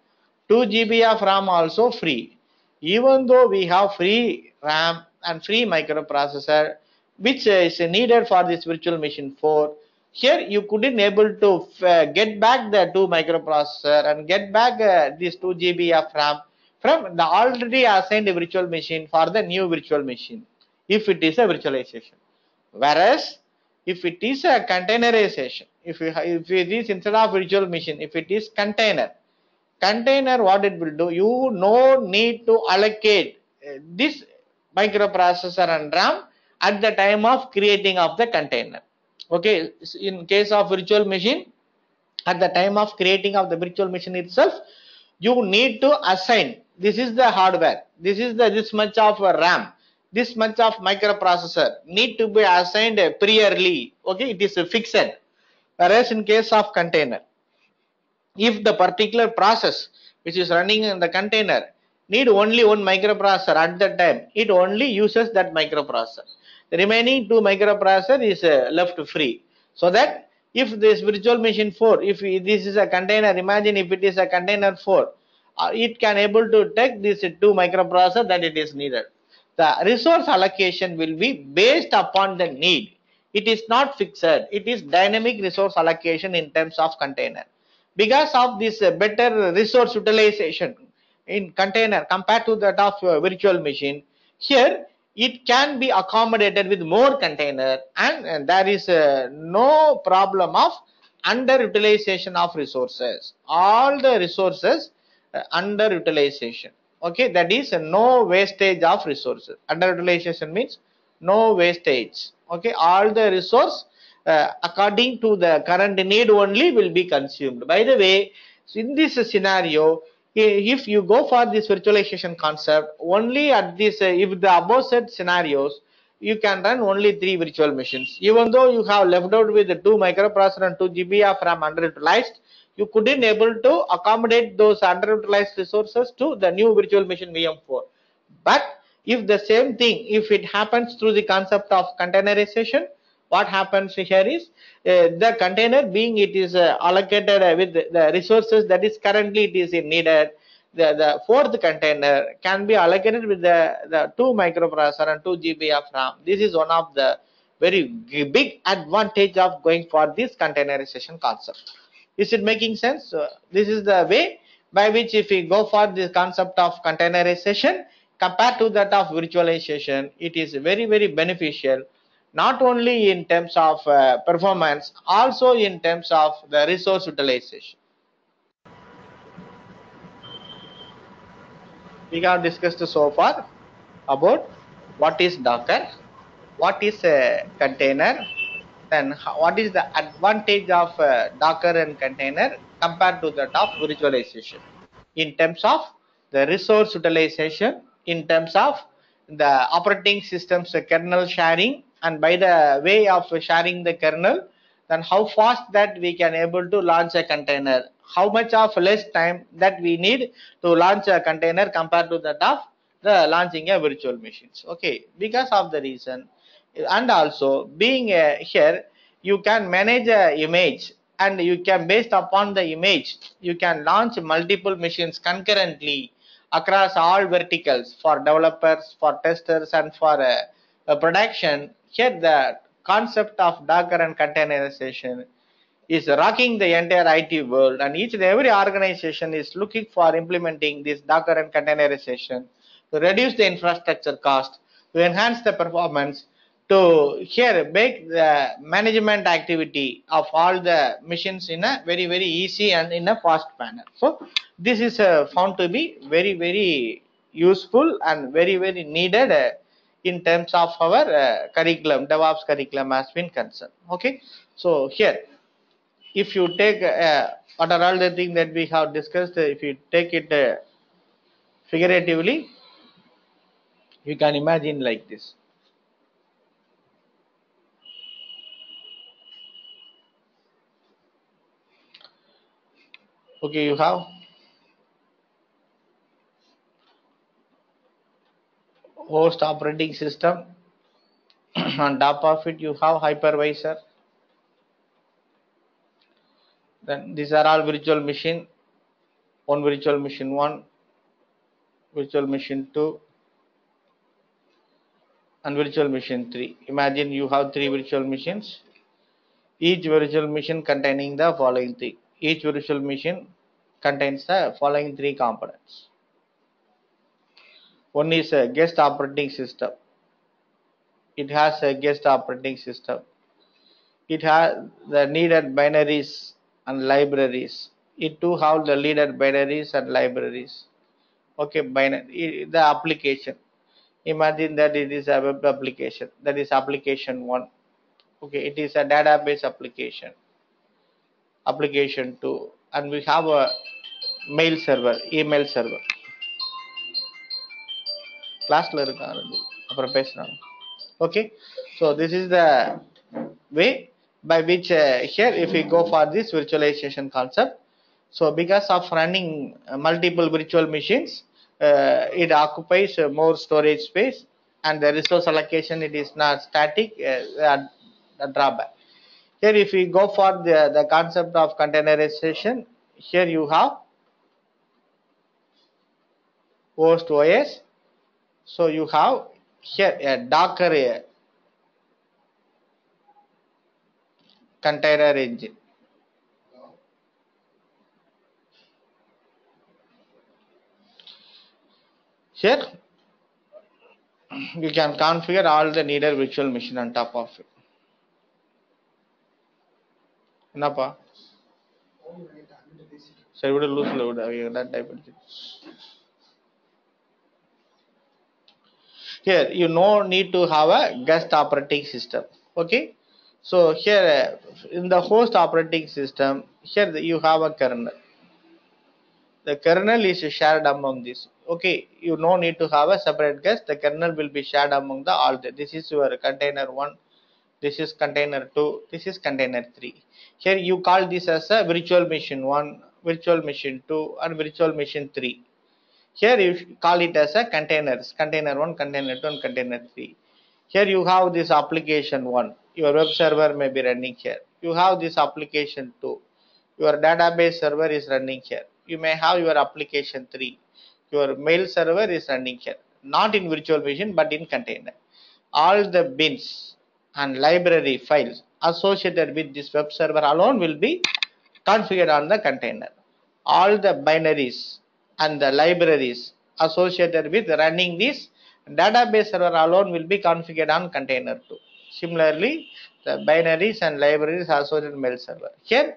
2 GB of RAM also free. Even though we have free RAM and free microprocessor, which is needed for this virtual machine 4, here you couldn't able to uh, get back the 2 microprocessor and get back uh, this 2 GB of RAM from the already assigned virtual machine for the new virtual machine if it is a virtualization. Whereas if it is a containerization, if, you, if it is instead of virtual machine, if it is container, container what it will do, you no need to allocate uh, this microprocessor and RAM at the time of creating of the container. Okay, in case of virtual machine, at the time of creating of the virtual machine itself, you need to assign this is the hardware, this is the this much of RAM, this much of microprocessor need to be assigned priorly. Okay, it is fixed. Whereas in case of container, if the particular process which is running in the container need only one microprocessor at that time, it only uses that microprocessor. Remaining two microprocessor is uh, left free. So that if this virtual machine 4, if this is a container, imagine if it is a container 4, uh, it can able to take this uh, two microprocessor that it is needed. The resource allocation will be based upon the need. It is not fixed. It is dynamic resource allocation in terms of container because of this uh, better resource utilization in container compared to that of uh, virtual machine here it can be accommodated with more container and, there is uh, no problem of underutilization of resources. All the resources uh, underutilization okay that is uh, no wastage of resources. Underutilization means no wastage. Okay all the resource uh, according to the current need only will be consumed. By the way in this scenario if you go for this virtualization concept only at this uh, if the above said scenarios you can run only three virtual machines. Even though you have left out with the two microprocessor and 2 gb of ram underutilized you couldn't able to accommodate those underutilized resources to the new virtual machine vm4 but if the same thing if it happens through the concept of containerization what happens here is uh, the container being it is uh, allocated uh, with the, resources that is currently it is in needed the, the fourth container can be allocated with the, the 2 microprocessor and 2 GB of RAM. This is one of the very big advantage of going for this containerization concept. Is it making sense? Uh, this is the way by which if we go for the concept of containerization compared to that of virtualization, it is very, very beneficial not only in terms of uh, performance, also in terms of the resource utilization. We have discussed so far about what is Docker, what is a container, then what is the advantage of uh, Docker and container compared to that of virtualization in terms of the resource utilization, in terms of the operating system's kernel sharing and by the way of sharing the kernel then how fast that we can able to launch a container? How much of less time that we need to launch a container compared to that of the launching a virtual machines? Okay because of the reason. And also being uh, here you can manage a image and you can based upon the image you can launch multiple machines concurrently across all verticals for developers for testers and for uh, production here the concept of docker and containerization is rocking the entire IT world and each and every organization is looking for implementing this docker and containerization to reduce the infrastructure cost to enhance the performance to here make the management activity of all the machines in a very very easy and in a fast manner. So this is uh, found to be very very useful and very very needed uh, in terms of our uh, curriculum devops curriculum has been concerned. Okay? So here if you take uh, what are all the things that we have discussed uh, if you take it uh, figuratively you can imagine like this. Okay you have host operating system. On top of it you have hypervisor. Then these are all virtual machine. One virtual machine one virtual machine two and virtual machine 3 imagine you have three virtual machines. Each virtual machine containing the following thing each virtual machine contains the following three components one is a guest operating system. It has a guest operating system. It has the needed binaries and libraries. It too have the needed binaries and libraries. Okay binary the application. Imagine that it is a web application. That is application 1 okay it is a database application. Application 2 and we have a mail server email server கிளாஸ்ல இருக்காங்க அப்புறம் பேசுறாங்க okay so this is the way by which uh, here if we go for this virtualization concept so because of running uh, multiple virtual machines uh, it occupies uh, more storage space and the resource allocation it is not static uh, a drawback here if we go for the the concept of containerization here you have host os so you have here a docker uh, container engine here you can configure all the needed virtual machine on top of it என்னப்பா சரி விடு லூஸ்ல விடு அவங்க type அடிச்சு here you no need to have a guest operating system. Okay? So here in the host operating system here you have a kernel. The kernel is shared among this. Okay? You no need to have a separate guest. The kernel will be shared among the all the this is your container 1 this is container 2 this is container 3 here you call this as a virtual machine 1 virtual machine 2 and virtual machine 3 here you call it as a containers container 1 container 2 and container 3 here you have this application 1 your web server may be running here. You have this application 2 your database server is running here. You may have your application 3 your mail server is running here. Not in virtual machine but in container. All the bins and library files associated with this web server alone will be configured on the container. All the binaries and the libraries associated with running this database server alone will be configured on container 2 similarly the binaries and libraries associated with mail server here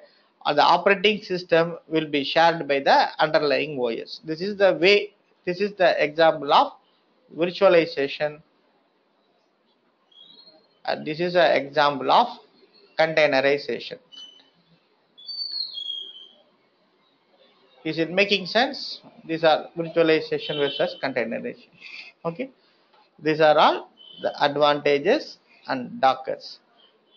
uh, the operating system will be shared by the underlying OS. This is the way, this is the example of virtualization. And this is an example of containerization. Is it making sense? These are virtualization versus containerization. Okay. these are all the advantages and dockers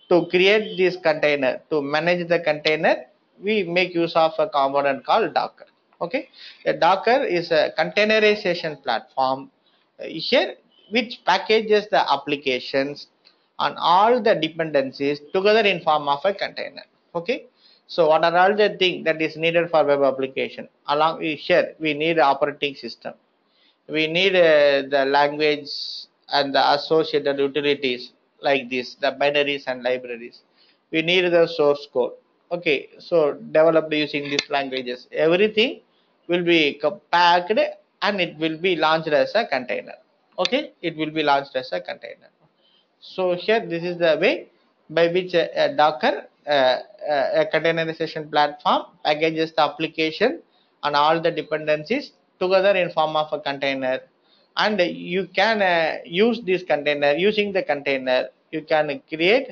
to create this container to manage the container we make use of a component called docker okay a docker is a containerization platform here which packages the applications and all the dependencies together in form of a container okay so what are all the things that is needed for web application? Along with here we need operating system. We need uh, the language and the associated utilities like this the binaries and libraries. We need the source code. Okay so developed using these languages. Everything will be packed and it will be launched as a container. Okay it will be launched as a container. So here this is the way by which a, a docker uh, a containerization platform packages the application and all the dependencies together in form of a container. And you can uh, use this container using the container you can create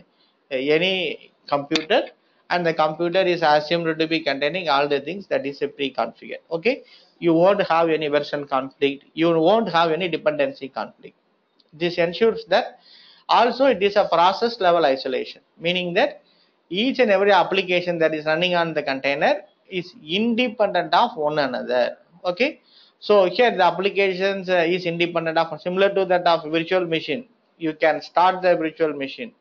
uh, any computer and the computer is assumed to be containing all the things that is a pre-configured okay? You won't have any version conflict you won't have any dependency conflict. This ensures that also it is a process level isolation meaning that each and every application that is running on the container is independent of one another. Okay? So here the applications uh, is independent of similar to that of virtual machine. You can start the virtual machine.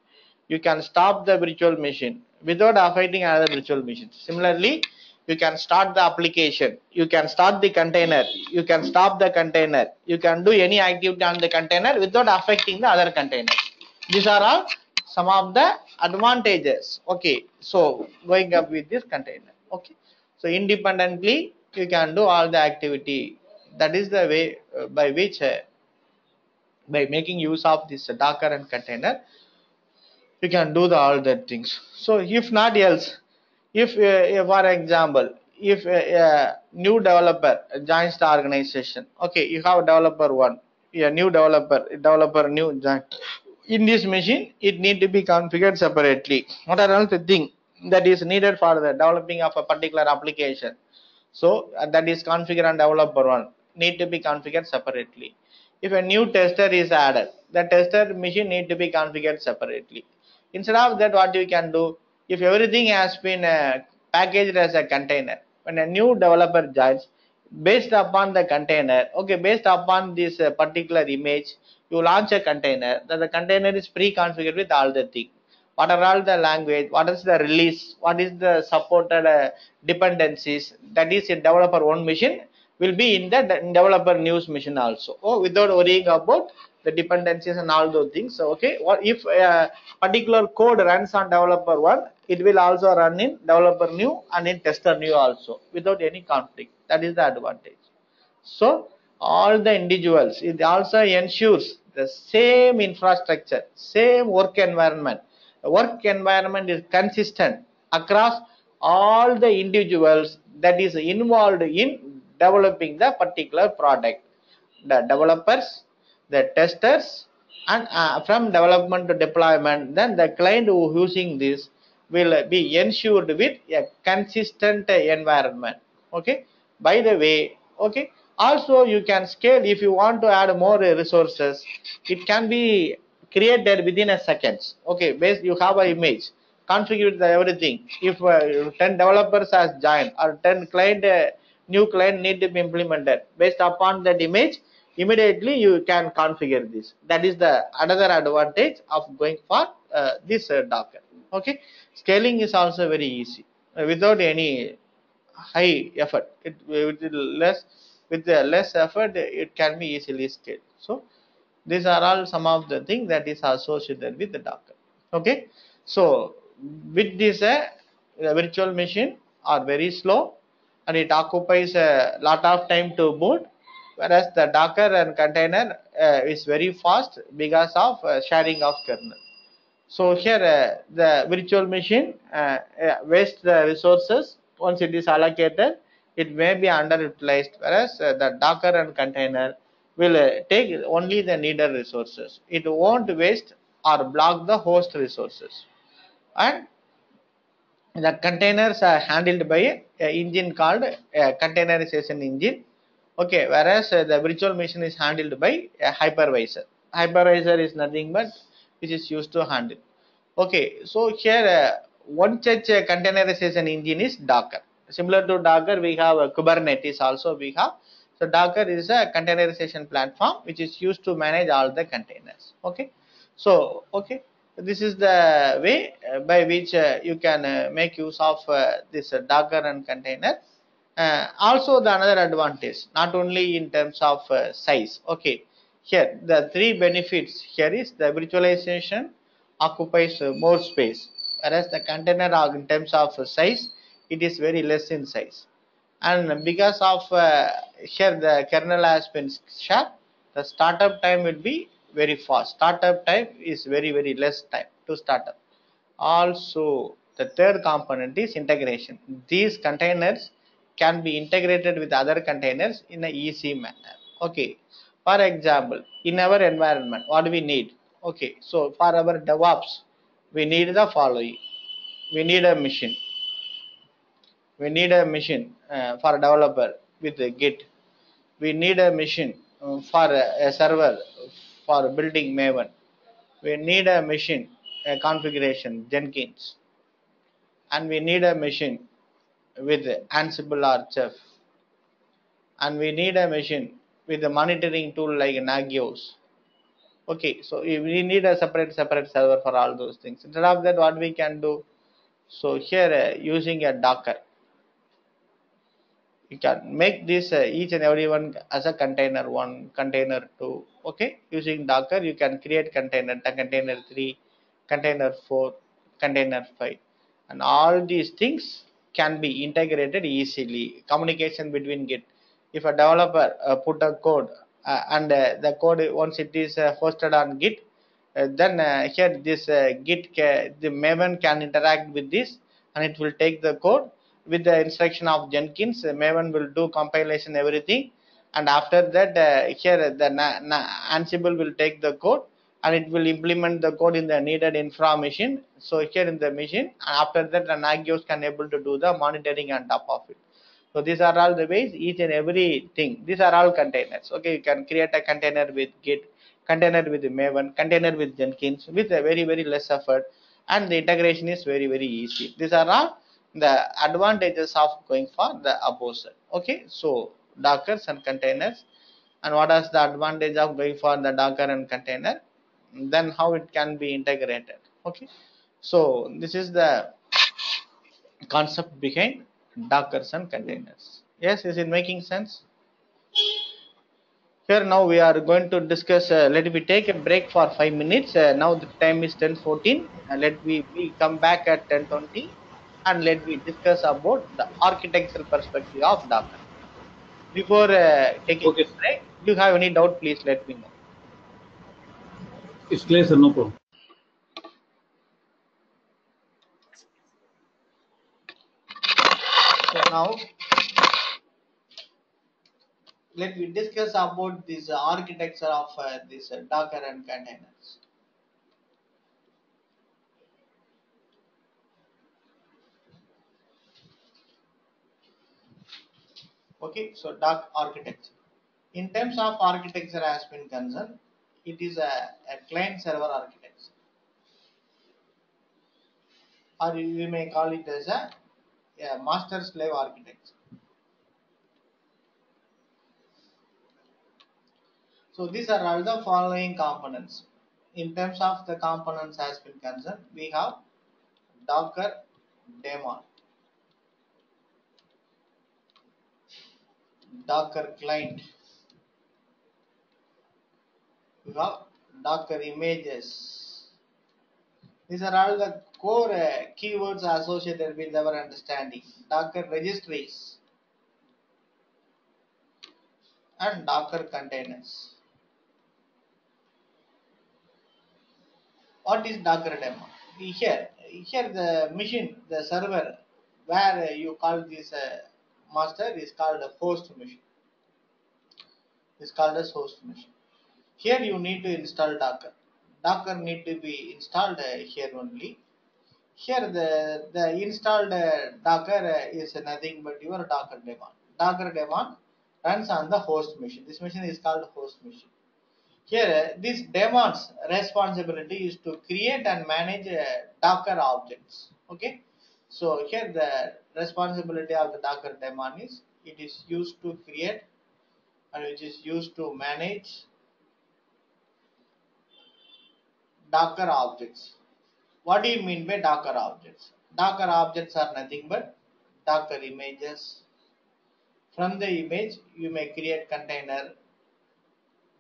You can stop the virtual machine without affecting another virtual machine. Similarly you can start the application. You can start the container. You can stop the container. You can do any activity on the container without affecting the other container these are all some of the advantages. Okay so going up with this container. Okay so independently you can do all the activity. That is the way uh, by which uh, by making use of this docker and container you can do the all the things. So if not else if uh, uh, for example if a, a new developer joins the organization. Okay you have developer one a new developer developer new join in this machine it need to be configured separately. What are all the thing that is needed for the developing of a particular application? So uh, that is configured on developer one. Need to be configured separately. If a new tester is added the tester machine need to be configured separately. Instead of that what you can do if everything has been uh, packaged as a container when a new developer joins based upon the container okay based upon this uh, particular image you launch a container that the container is pre-configured with all the thing. What are all the language what is the release what is the supported uh, dependencies that is a developer one machine will be in the developer news machine also. Oh without worrying about the dependencies and all those things so okay what if a particular code runs on developer one it will also run in developer new and in tester new also without any conflict. That is the advantage. So all the individuals it also ensures the same infrastructure same work environment. The work environment is consistent across all the individuals that is involved in developing the particular product. The developers the testers and uh, from development to deployment then the client who using this will be ensured with a consistent environment. Okay? By the way okay also you can scale if you want to add more resources. It can be created within a seconds. Okay based you have a image. Configure the everything. If uh, 10 developers has joined or 10 client uh, new client need to be implemented based upon that image immediately you can configure this. That is the another advantage of going for uh, this uh, docker. Okay scaling is also very easy. Uh, without any high effort. It with less with the less effort it can be easily scaled. So these are all some of the things that is associated with the docker okay? So with this uh, virtual machine are very slow and it occupies a lot of time to boot whereas the docker and container uh, is very fast because of uh, sharing of kernel. So here uh, the virtual machine uh, uh, wastes the resources once it is allocated it may be underutilized whereas uh, the docker and container will uh, take only the needed resources it won't waste or block the host resources and the containers are handled by a, engine called a containerization engine okay whereas uh, the virtual machine is handled by a hypervisor hypervisor is nothing but which is used to handle. Okay, so here uh, one such containerization engine is Docker. Similar to Docker, we have uh, Kubernetes also we have. So Docker is a containerization platform which is used to manage all the containers. Okay, so okay, this is the way uh, by which uh, you can uh, make use of uh, this uh, Docker and container. Also the another advantage, not only in terms of size. Okay, here the three benefits here is the virtualization occupies more space, whereas the container in terms of size, it is very less in size. And because of uh, here the kernel has been shared, the startup time will be very fast. Startup time is very very less time to start up. Also, the third component is integration. These containers can be integrated with other containers in an easy manner. Okay. For example, in our environment, what do we need? Okay. So for our DevOps, we need the following. We need a machine. We need a machine uh, for a developer with a Git. We need a machine uh, for a, a server for building Maven. We need a machine, a configuration, Jenkins. And we need a machine with Ansible or Chef. And we need a machine with a monitoring tool like Nagios. Okay, so we need a separate separate server for all those things. Instead of that, what we can do? So here uh, using a Docker, you can make this uh, each and every one as a container one, container two. Okay, using Docker, you can create container, the container three, container four, container five, and all these things can be integrated easily. Communication between Git. If a developer uh, put a code uh, and uh, the code once it is uh, hosted on Git, uh, then here this Git the Maven can interact with this and it will take the code with the instruction of Jenkins. Maven will do compilation everything and after that uh, here the na- na- Ansible will take the code and it will implement the code in the needed infra machine. So here in the machine after that the Nagios can able to do the monitoring on top of it. So these are all the ways each and every thing. These are all containers. Okay, you can create a container with Git, container with Maven, container with Jenkins with a very very less effort, and the integration is very very easy. These are all the advantages of going for the opposite. Okay, so Dockers and containers, and what is the advantage of going for the Docker and container? Then how it can be integrated. Okay, so this is the concept behind Dockers and containers. Yes, is it making sense? Here now we are going to discuss. Uh, let me take a break for five minutes. Uh, now the time is 10:14. Uh, let me, we come back at 10:20, and let me discuss about the architectural perspective of Docker. Before uh, taking Okay. a break, do you have any doubt? Please let me know. It's clear, sir. No problem. So now let me discuss about this architecture of uh, this uh, Docker and containers. Okay, so Docker architecture. In terms of architecture has been concerned, it is a, a client server architecture. Or you may call it as a, a master slave architecture. So these are all the following components. In terms of the components has been concerned, we have Docker daemon, Docker client, we have Docker images. These are all the core uh, keywords associated with our understanding. Docker registries and Docker containers. What is Docker daemon? Here, here the machine, the server where you call this uh, master is called a host machine. Is called as host machine. Here you need to install Docker. Docker need to be installed here only. Here the the installed Docker is nothing but your Docker daemon. Docker daemon runs on the host machine. This machine is called host machine. Here, this daemon's responsibility is to create and manage Docker objects. Okay, so here the responsibility of the Docker daemon is it is used to create and which is used to manage Docker objects. What do you mean by Docker objects? Docker objects are nothing but Docker images. From the image, you may create container,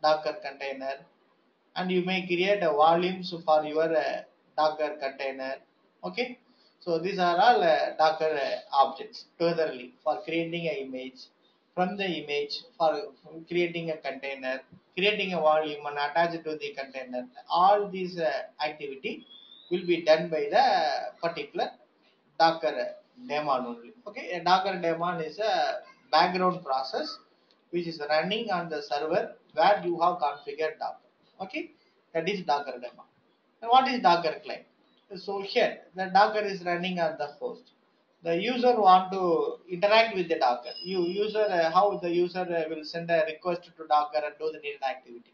Docker container, and you may create a volumes for your uh, Docker container. Okay, so these are all uh, Docker uh, objects togetherly for creating an image. From the image, for creating a container, creating a volume and attach it to the container. All these uh, activity will be done by the particular Docker daemon only. Okay, a Docker daemon is a background process which is running on the server where you have configured Docker. Okay, that is Docker daemon. And what is Docker client? So here the Docker is running on the host. The user want to interact with the Docker. You user uh, how the user uh, will send a request to Docker and do the needed activity.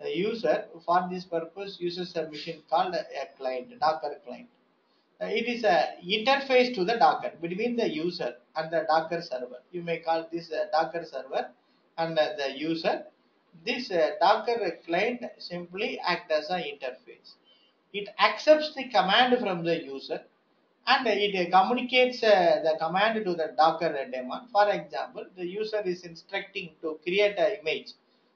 The user for this purpose uses a machine called a client, Docker client. Uh, it is a interface to the Docker between the user and the Docker server. You may call this a Docker server and uh, the user. This uh, Docker client simply act as an interface. It accepts the command from the user and it communicates uh, the command to the Docker daemon. For example, the user is instructing to create an image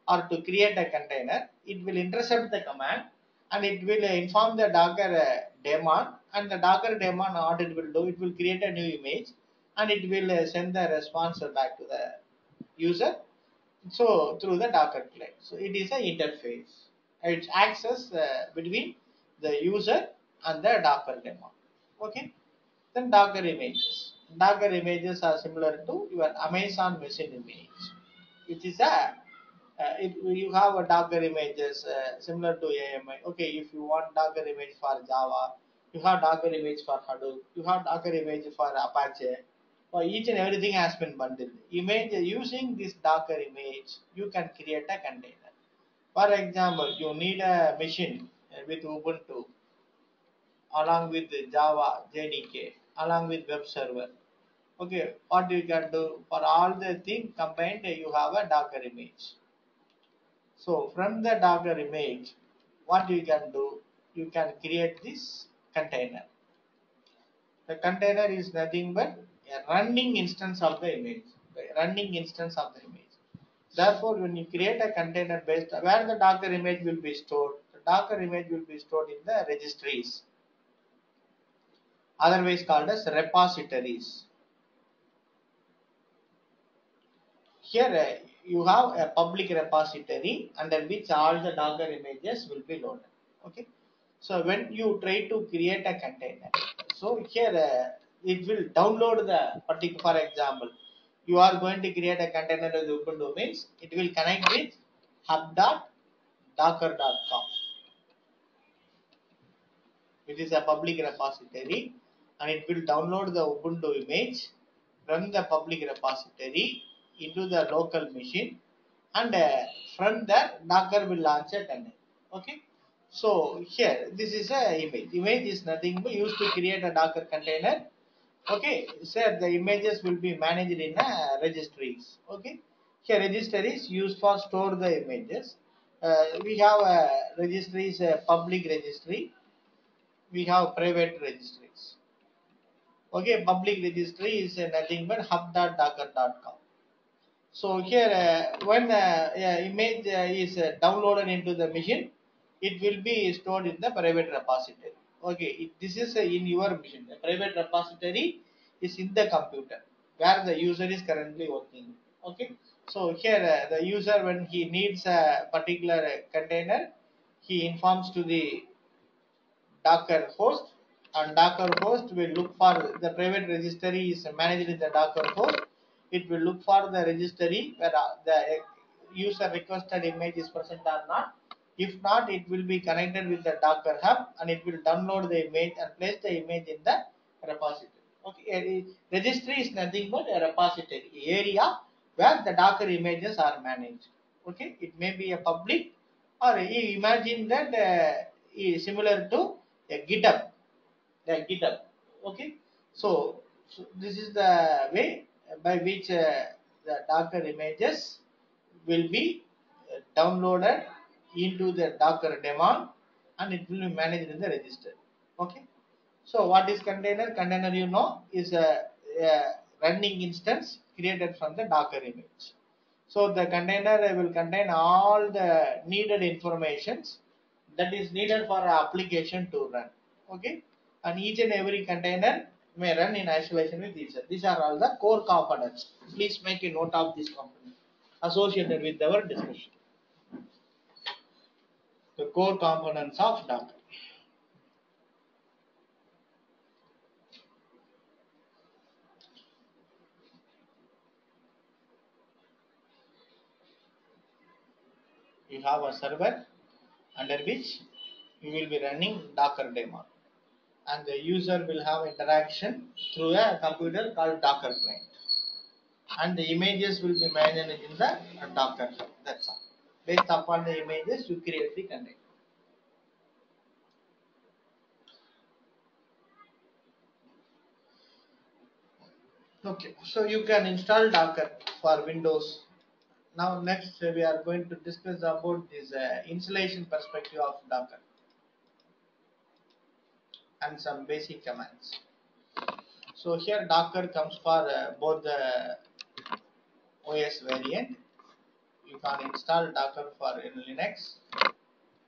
or to create a container. It will intercept the command and it will inform the Docker daemon and the Docker daemon what it will do, it will create a new image and it will send the response back to the user. So through the Docker client. So it is an interface. It acts as uh, between the user and the Docker daemon. Okay. Then Docker images. Docker images are similar to your Amazon machine image, which is a uh, if you have a Docker images uh, similar to AMI. Okay, if you want Docker image for Java, you have Docker image for Hadoop, you have Docker image for Apache. For each and everything has been bundled. Image using this Docker image, you can create a container. For example, you need a machine with Ubuntu along with Java, JDK, along with web server. Okay, what you can do for all the thing combined, you have a Docker image. So from the Docker image, what you can do, you can create this container. The container is nothing but a running instance of the image, the running instance of the image. Therefore, when you create a container based where the Docker image will be stored, Docker image will be stored in the registries, otherwise called as repositories. Here uh, you have a public repository under which all the Docker images will be loaded. Okay. So when you try to create a container, so here uh, it will download the particular, for example, you are going to create a container with Ubuntu means it will connect with hub.docker.com. It is a public repository and it will download the Ubuntu image run the public repository into the local machine and uh, from there Docker will launch a container. Okay. So here this is a image. Image is nothing but used to create a Docker container. Okay. So the images will be managed in uh, registries. Okay. Here registry is used for store the images. Uh, we have a registry is a public registry. We have private registries. Okay, public registry is uh, nothing but hub.docker.com. So here, uh, when uh, image uh, is uh, downloaded into the machine, it will be stored in the private repository. Okay, it, this is uh, in your machine. The private repository is in the computer where the user is currently working. Okay, so here the user when he needs a particular container, he informs to the Docker host and Docker host will look for the private registry is managed in the Docker host. It will look for the registry where uh, the user requested image is present or not. If not, it will be connected with the Docker hub and it will download the image and place the image in the repository. Okay, a registry is nothing but a repository area where the Docker images are managed. Okay, it may be a public or imagine that uh, similar to a GitHub, the GitHub. Okay, so, so this is the way by which uh, the Docker images will be uh, downloaded into the Docker daemon and it will be managed in the register. Okay. So what is container? Container you know is a, a running instance created from the Docker image. So the container will contain all the needed informations that is needed for application to run. Okay. And each and every container may run in isolation with each other. These are all the core components. Please make a note of this component associated with our discussion. The core components of Docker. You have a server under which you will be running Docker daemon and the user will have interaction through a computer called Docker client and the images will be managed in the Docker. That's all. Based upon the images, you create the container. Okay, so you can install Docker for Windows. Now next we are going to discuss about this uh, installation perspective of Docker and some basic commands. So here Docker comes for uh, both the OS variant. You can install Docker for in Linux.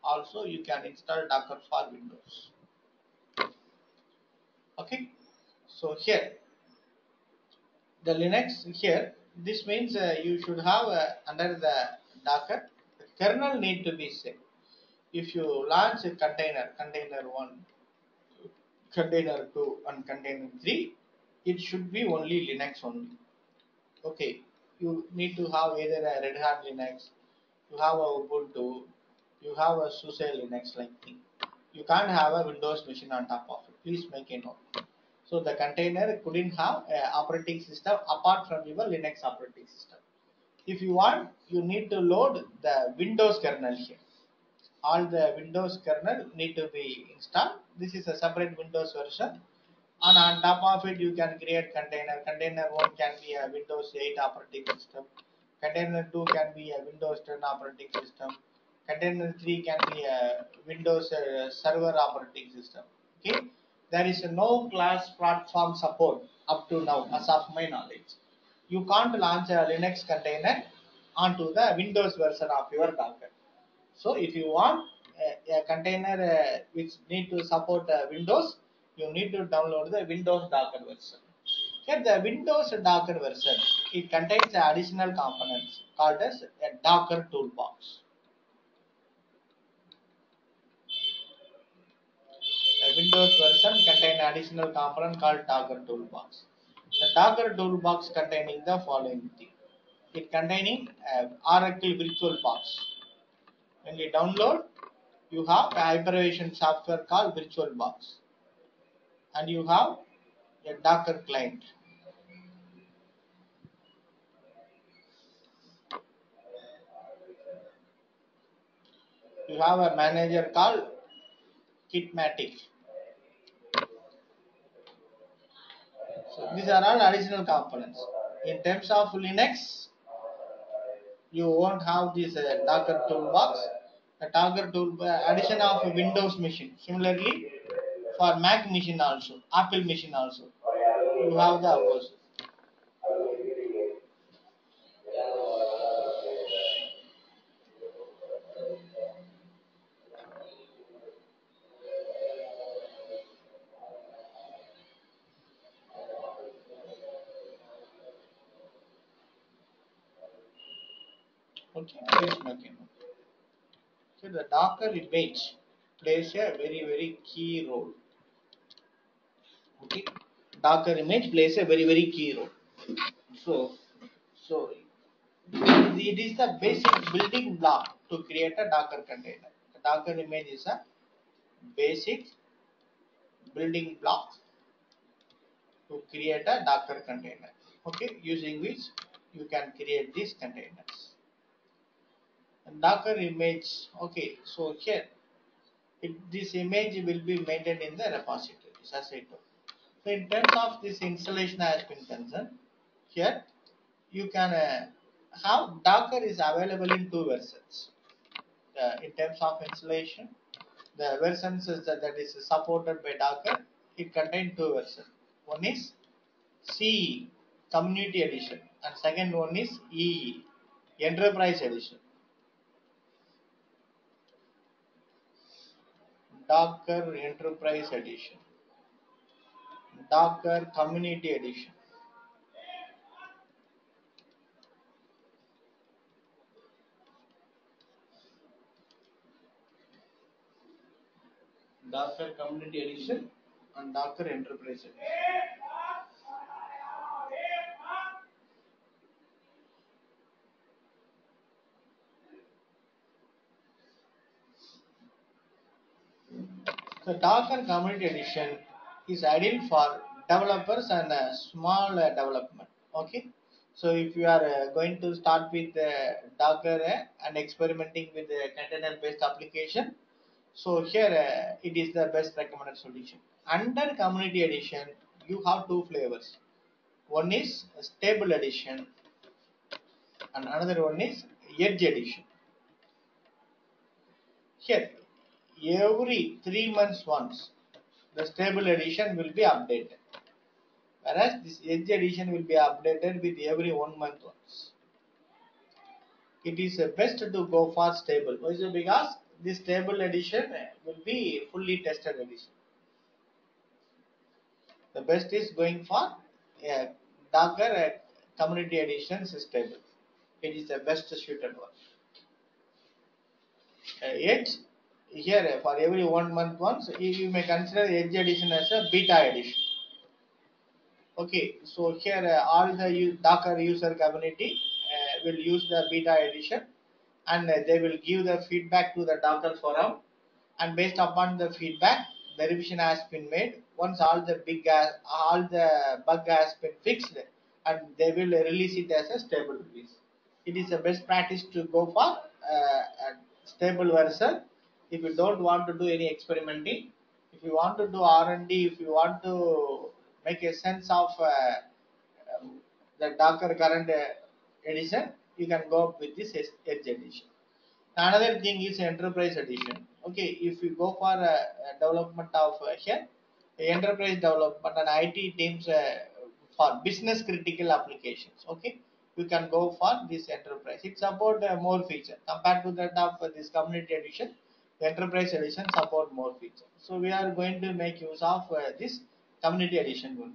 Also, you can install Docker for Windows. Okay. So here, the Linux here. This means uh, you should have uh, under the Docker the kernel need to be set. If you launch a container, container one, container two, and container three, it should be only Linux only. Okay you need to have either a Red Hat Linux, you have a Ubuntu, you have a SUSE Linux like thing. You can't have a Windows machine on top of it. Please make a note. So the container couldn't have operating system apart from your Linux operating system. If you want, you need to load the Windows kernel here. All the Windows kernel need to be installed. This is a separate Windows version and on top of it you can create container container 1 can be a windows 8 operating system container 2 can be a windows 10 operating system container 3 can be a windows uh, server operating system okay there is no class platform support up to now as of my knowledge you can't launch a linux container onto the windows version of your docker so if you want a, a container uh, which need to support uh, windows you need to download the Windows Docker version. Here the Windows Docker version, it contains additional components called as a Docker toolbox. Windows version contains additional component called Docker toolbox. The Docker toolbox containing the following thing. It containing Oracle Virtual Box. When you download, you have a hypervision software called Virtual Box. and you have a Docker client. You have a manager called Kitematic. So these are all additional components. In terms of Linux, you won't have this uh, Docker toolbox. The Docker tool uh, addition of Windows machine. Similarly, for Mac machine also, Apple machine also. You have the opposite. Okay. So the Docker image plays a very very key role. Okay, Docker image plays a very very key role. So, so it is the basic building block to create a Docker container. The Docker image is a basic building block to create a Docker container. Okay, using which you can create these containers. Docker image. Okay, so here it, this image will be maintained in the repositories as I told. So in terms of this installation has been concerned, here you can uh, have Docker is available in two versions. Uh, in terms of installation, the versions that, that is supported by Docker, it contains two versions. One is CE, Community Edition, and second one is EE, Enterprise Edition. Docker Enterprise Edition, Docker Community Edition. Docker Community Edition and Docker Enterprise Edition. The Docker Community Edition is ideal for developers and uh, small uh, development. Okay, so if you are uh, going to start with uh, Docker uh, and experimenting with the container-based application, so here it is the best recommended solution. Under Community Edition, you have two flavors. One is Stable Edition, and another one is Edge Edition. Here, every three months once, the Stable Edition will be updated, whereas this Edge Edition will be updated with every one month once. It is uh, best to go for stable. Because this stable edition will be fully tested edition. The best is going for a Docker uh, community edition stable. It is the best suited one. Uh, Edge here uh, for every one month once you may consider Edge edition as a beta edition. Okay, so here uh, all the Docker user community uh, will use the beta edition and uh, they will give the feedback to the Docker forum. And based upon the feedback the revision has been made. Once all the big has, all the bug has been fixed and they will release it as a stable release. It is the best practice to go for uh, a stable version if you don't want to do any experimenting if you want to do r&d if you want to make a sense of uh, um, the docker current uh, edition you can go up with this edge edition. Another thing is enterprise edition. Okay if you go for uh, uh, development of uh, here enterprise development and it teams uh, for business critical applications okay you can go for this enterprise. It's about uh, more feature compared to that of this community edition enterprise edition support more feature so we are going to make use of uh, this community edition only.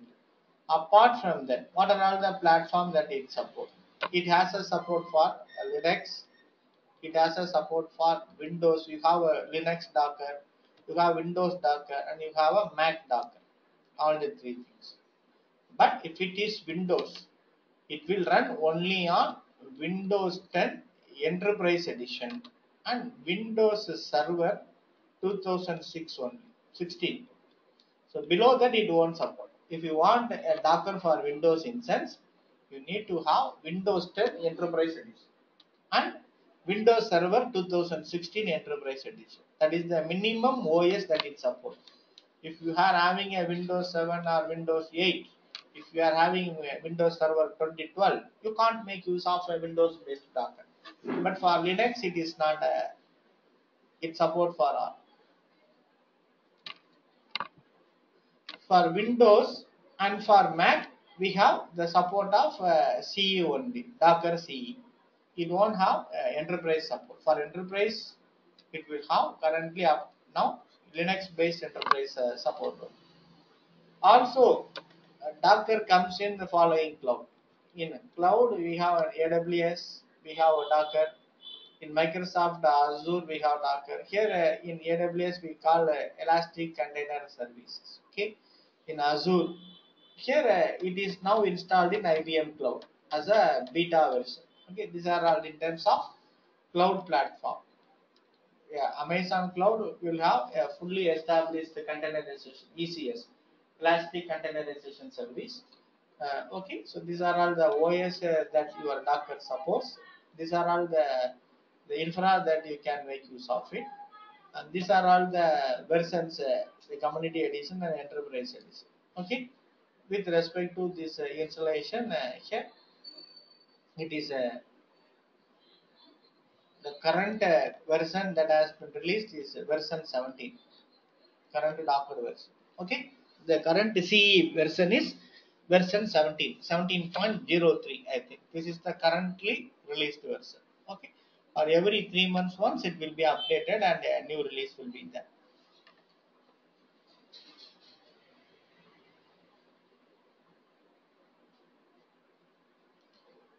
Apart from that what are all the platforms that it supports it has a support for uh, linux. It has a support for windows. You have a linux docker you have windows docker and you have a mac docker. All the three things. But if it is windows it will run only on windows 10 enterprise edition and windows server 2006 only 16 so below that it won't support. If you want a docker for windows instance you need to have windows 10 enterprise edition and windows server 2016 enterprise edition. That is the minimum os that it supports. If you are having a windows 7 or windows 8 if you are having windows server 2012 you can't make use of a windows based docker but for linux it is not a, it support for all. For windows and for mac we have the support of uh, ce only docker ce it won't have uh, enterprise support. For enterprise it will have currently up now linux based enterprise uh, support also uh, docker comes in the following cloud. In cloud we have aws we have docker. In microsoft azure we have docker. Here uh, in aws we call uh, elastic container services okay? In azure here uh, it is now installed in ibm cloud as a beta version okay? These are all in terms of cloud platform. Yeah amazon cloud will have a fully established containerization ecs elastic containerization service. Uh, okay so these are all the os uh, that your docker supports these are all the the infra that you can make use of it. And these are all the versions, uh, the community edition and enterprise edition. Okay. With respect to this uh, installation uh, here, it is uh, the current uh, version that has been released is version 17 current docker version okay the current ce version is version 17 17.03 i think this is the currently released version okay. Or every three months once it will be updated and a new release will be there.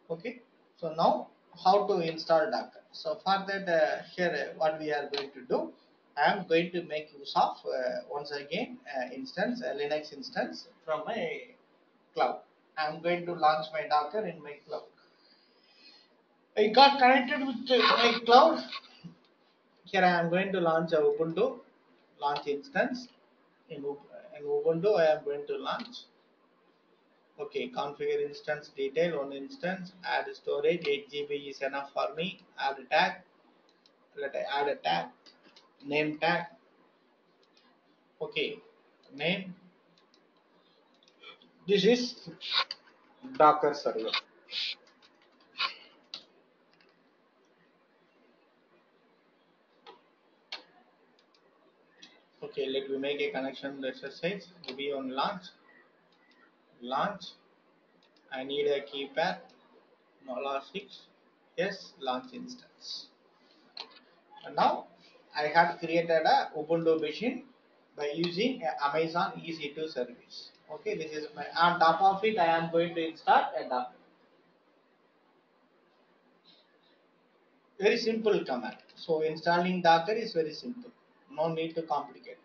Okay. So now how to install docker? So for that uh, here uh, what we are going to do i am going to make use of uh, once again uh, instance linux instance from my cloud. I am going to launch my docker in my cloud i got connected with uh, my cloud. Here i am going to launch a ubuntu launch instance. In, in ubuntu i am going to launch. Okay, configure instance detail, one instance, add storage, 8 GB is enough for me, add tag, let I add a tag, name tag, okay, name, this is Docker server. Okay, let me make a connection exercise, be on launch, launch. I need a key pair. Nola 6 yes launch instance. And now I have created a Ubuntu machine by using Amazon EC2 service. Okay this is my on top of it I am going to install a Docker very simple command. So installing Docker is very simple no need to complicate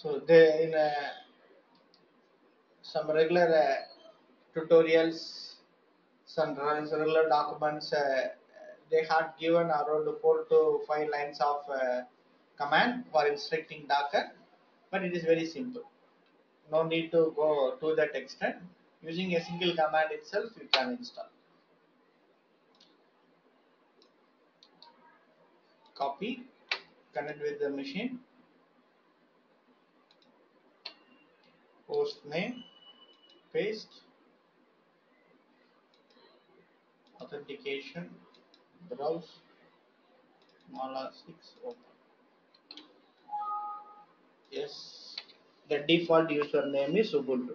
so they in some regular uh, tutorials, some regular documents, uh, they had given around four to five lines of uh, command for instructing Docker, but it is very simple. No need to go to that extent. Using a single command itself, you can install. Copy, connect with the machine, host name, paste. Authentication browse mala 6 open. Yes. The default username is ubuntu.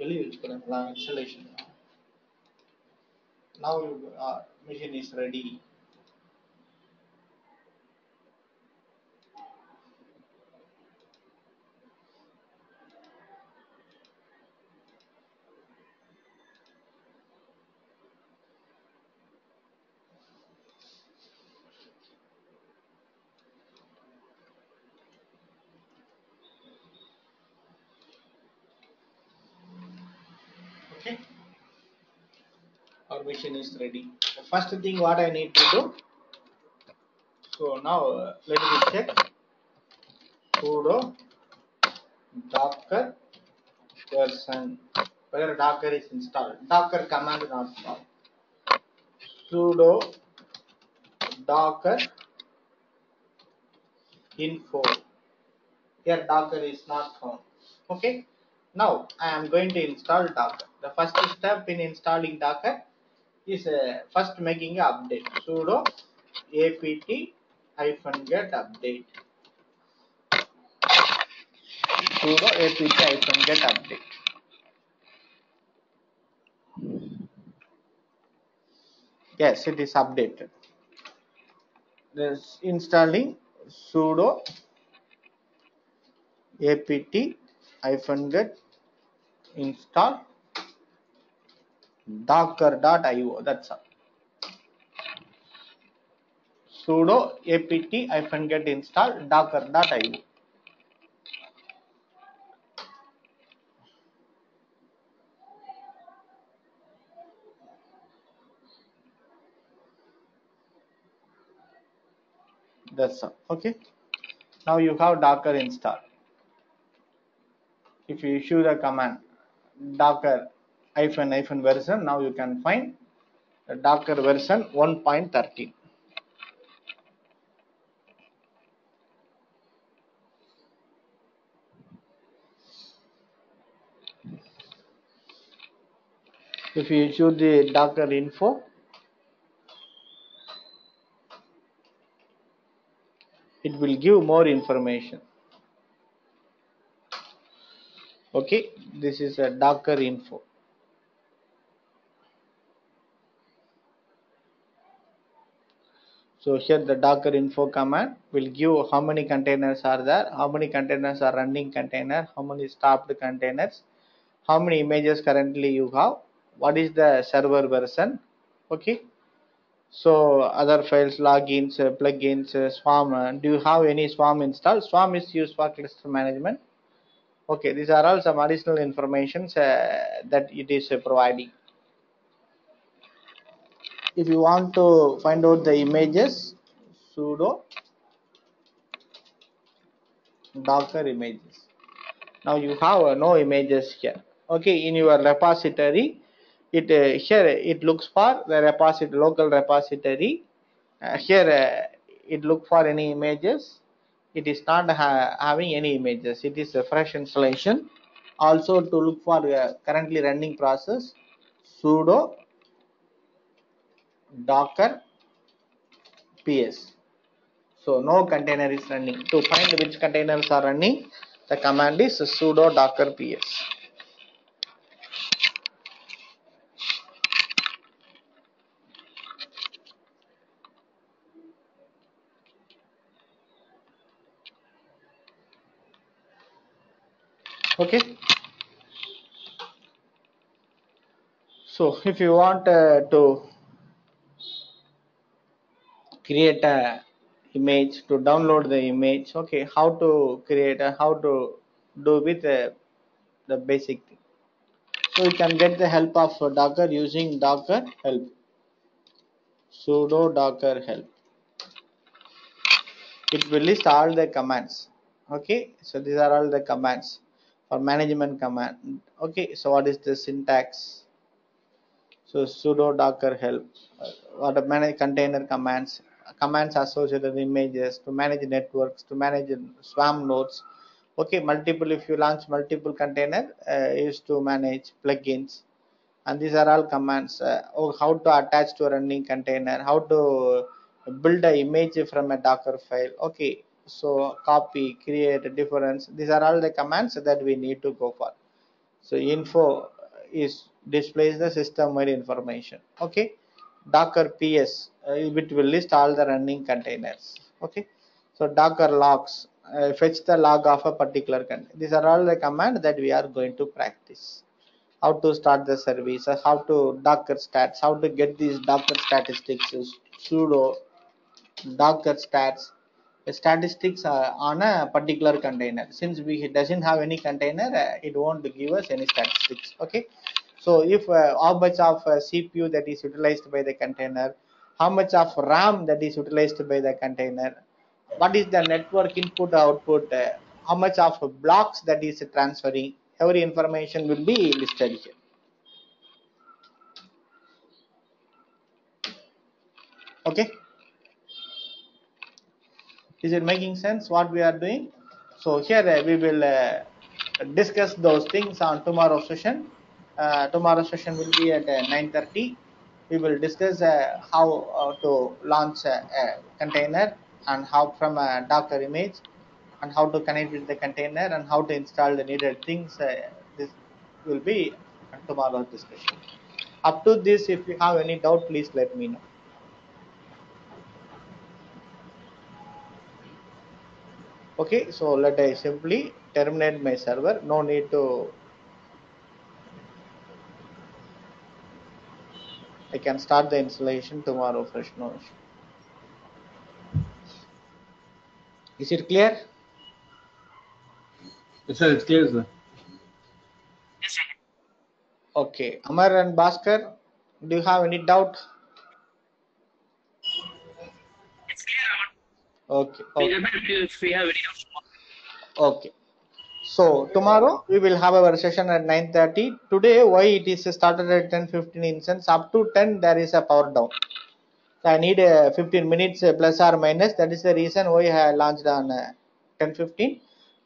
Installation. Now uh, machine is ready okay our machine is ready. The first thing what i need to do so now uh, let me check. Sudo docker version. Whether docker is installed? Docker command not found sudo docker info. Here docker is not found. Okay. Now i am going to install docker. The first step in installing docker is uh, first making update. Sudo apt hyphen get update. Sudo apt hyphen get update. Yes it is updated. This installing sudo apt hyphen get install docker.io that's all sudo apt hyphen get install docker.io that's all okay now you have docker installed if you issue the command docker hyphen hyphen version now you can find the Docker version 1.13. If you choose the Docker info, it will give more information. Okay, this is a Docker info. So here the docker info command will give how many containers are there, how many containers are running container, how many stopped containers, how many images currently you have, what is the server version, okay. So other files, logins, uh, plugins, uh, Swarm, uh, do you have any Swarm installed? Swarm is used for cluster management. Okay, these are all some additional informations uh, that it is providing if you want to find out the images sudo docker images. Now you have uh, no images here. Okay in your repository it uh, here it looks for the repository local repository. Uh, here uh, it look for any images. It is not ha having any images. It is a fresh installation. Also to look for uh, currently running process sudo docker ps so no container is running. To find which containers are running the command is sudo docker ps okay? So if you want uh, to create a image to download the image. Okay how to create a, how to do with uh, the basic thing. So you can get the help of docker using docker help. Sudo docker help. It will list all the commands. Okay so these are all the commands for management command. Okay so what is the syntax? So sudo docker help. Uh, what are manage container commands commands associated images to manage networks to manage swarm nodes. Okay multiple if you launch multiple container uh, is to manage plugins. And these are all commands uh, oh, how to attach to a running container how to build a image from a docker file. Okay so copy create a difference. These are all the commands that we need to go for. So info is displays the system wide information. Okay docker ps uh, it will list all the running containers okay? So docker logs uh, fetch the log of a particular container these are all the commands that we are going to practice. How to start the service uh, how to docker stats how to get these docker statistics sudo docker stats statistics uh, on a particular container. Since we doesn't have any container uh, it won't give us any statistics okay so if uh, how much of uh, cpu that is utilized by the container how much of ram that is utilized by the container what is the network input output uh, how much of blocks that is transferring every information will be listed here. Okay? Is it making sense what we are doing? So here we will discuss those things on tomorrow session tomorrow session will be at uh, 9:30 we will discuss uh, how uh, to launch a, container and how from a docker image and how to connect with the container and how to install the needed things uh, this will be tomorrow's discussion. Up to this if you have any doubt please let me know. Okay so let i simply terminate my server. No need to i can start the installation tomorrow fresh no issue is it clear Yes, sir, it's clear, sir. okay amar and bhaskar do you have any doubt It's clear. okay okay, if we have any doubts. okay. So tomorrow we will have our session at 9:30. Today, why it is started at 10:15 in sense up to 10 there is a power down. So I need uh, 15 minutes uh, plus or minus. That is the reason why I launched on uh, 10:15.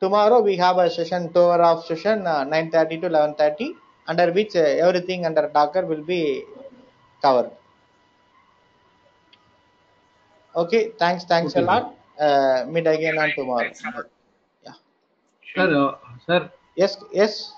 Tomorrow we have a session, two hour of session, uh, 9:30 to 11:30, under which uh, everything under Docker will be covered. Okay, thanks, thanks Okay, a lot. Uh, meet again on tomorrow. Yeah. Sir, uh, sir, Yes, yes.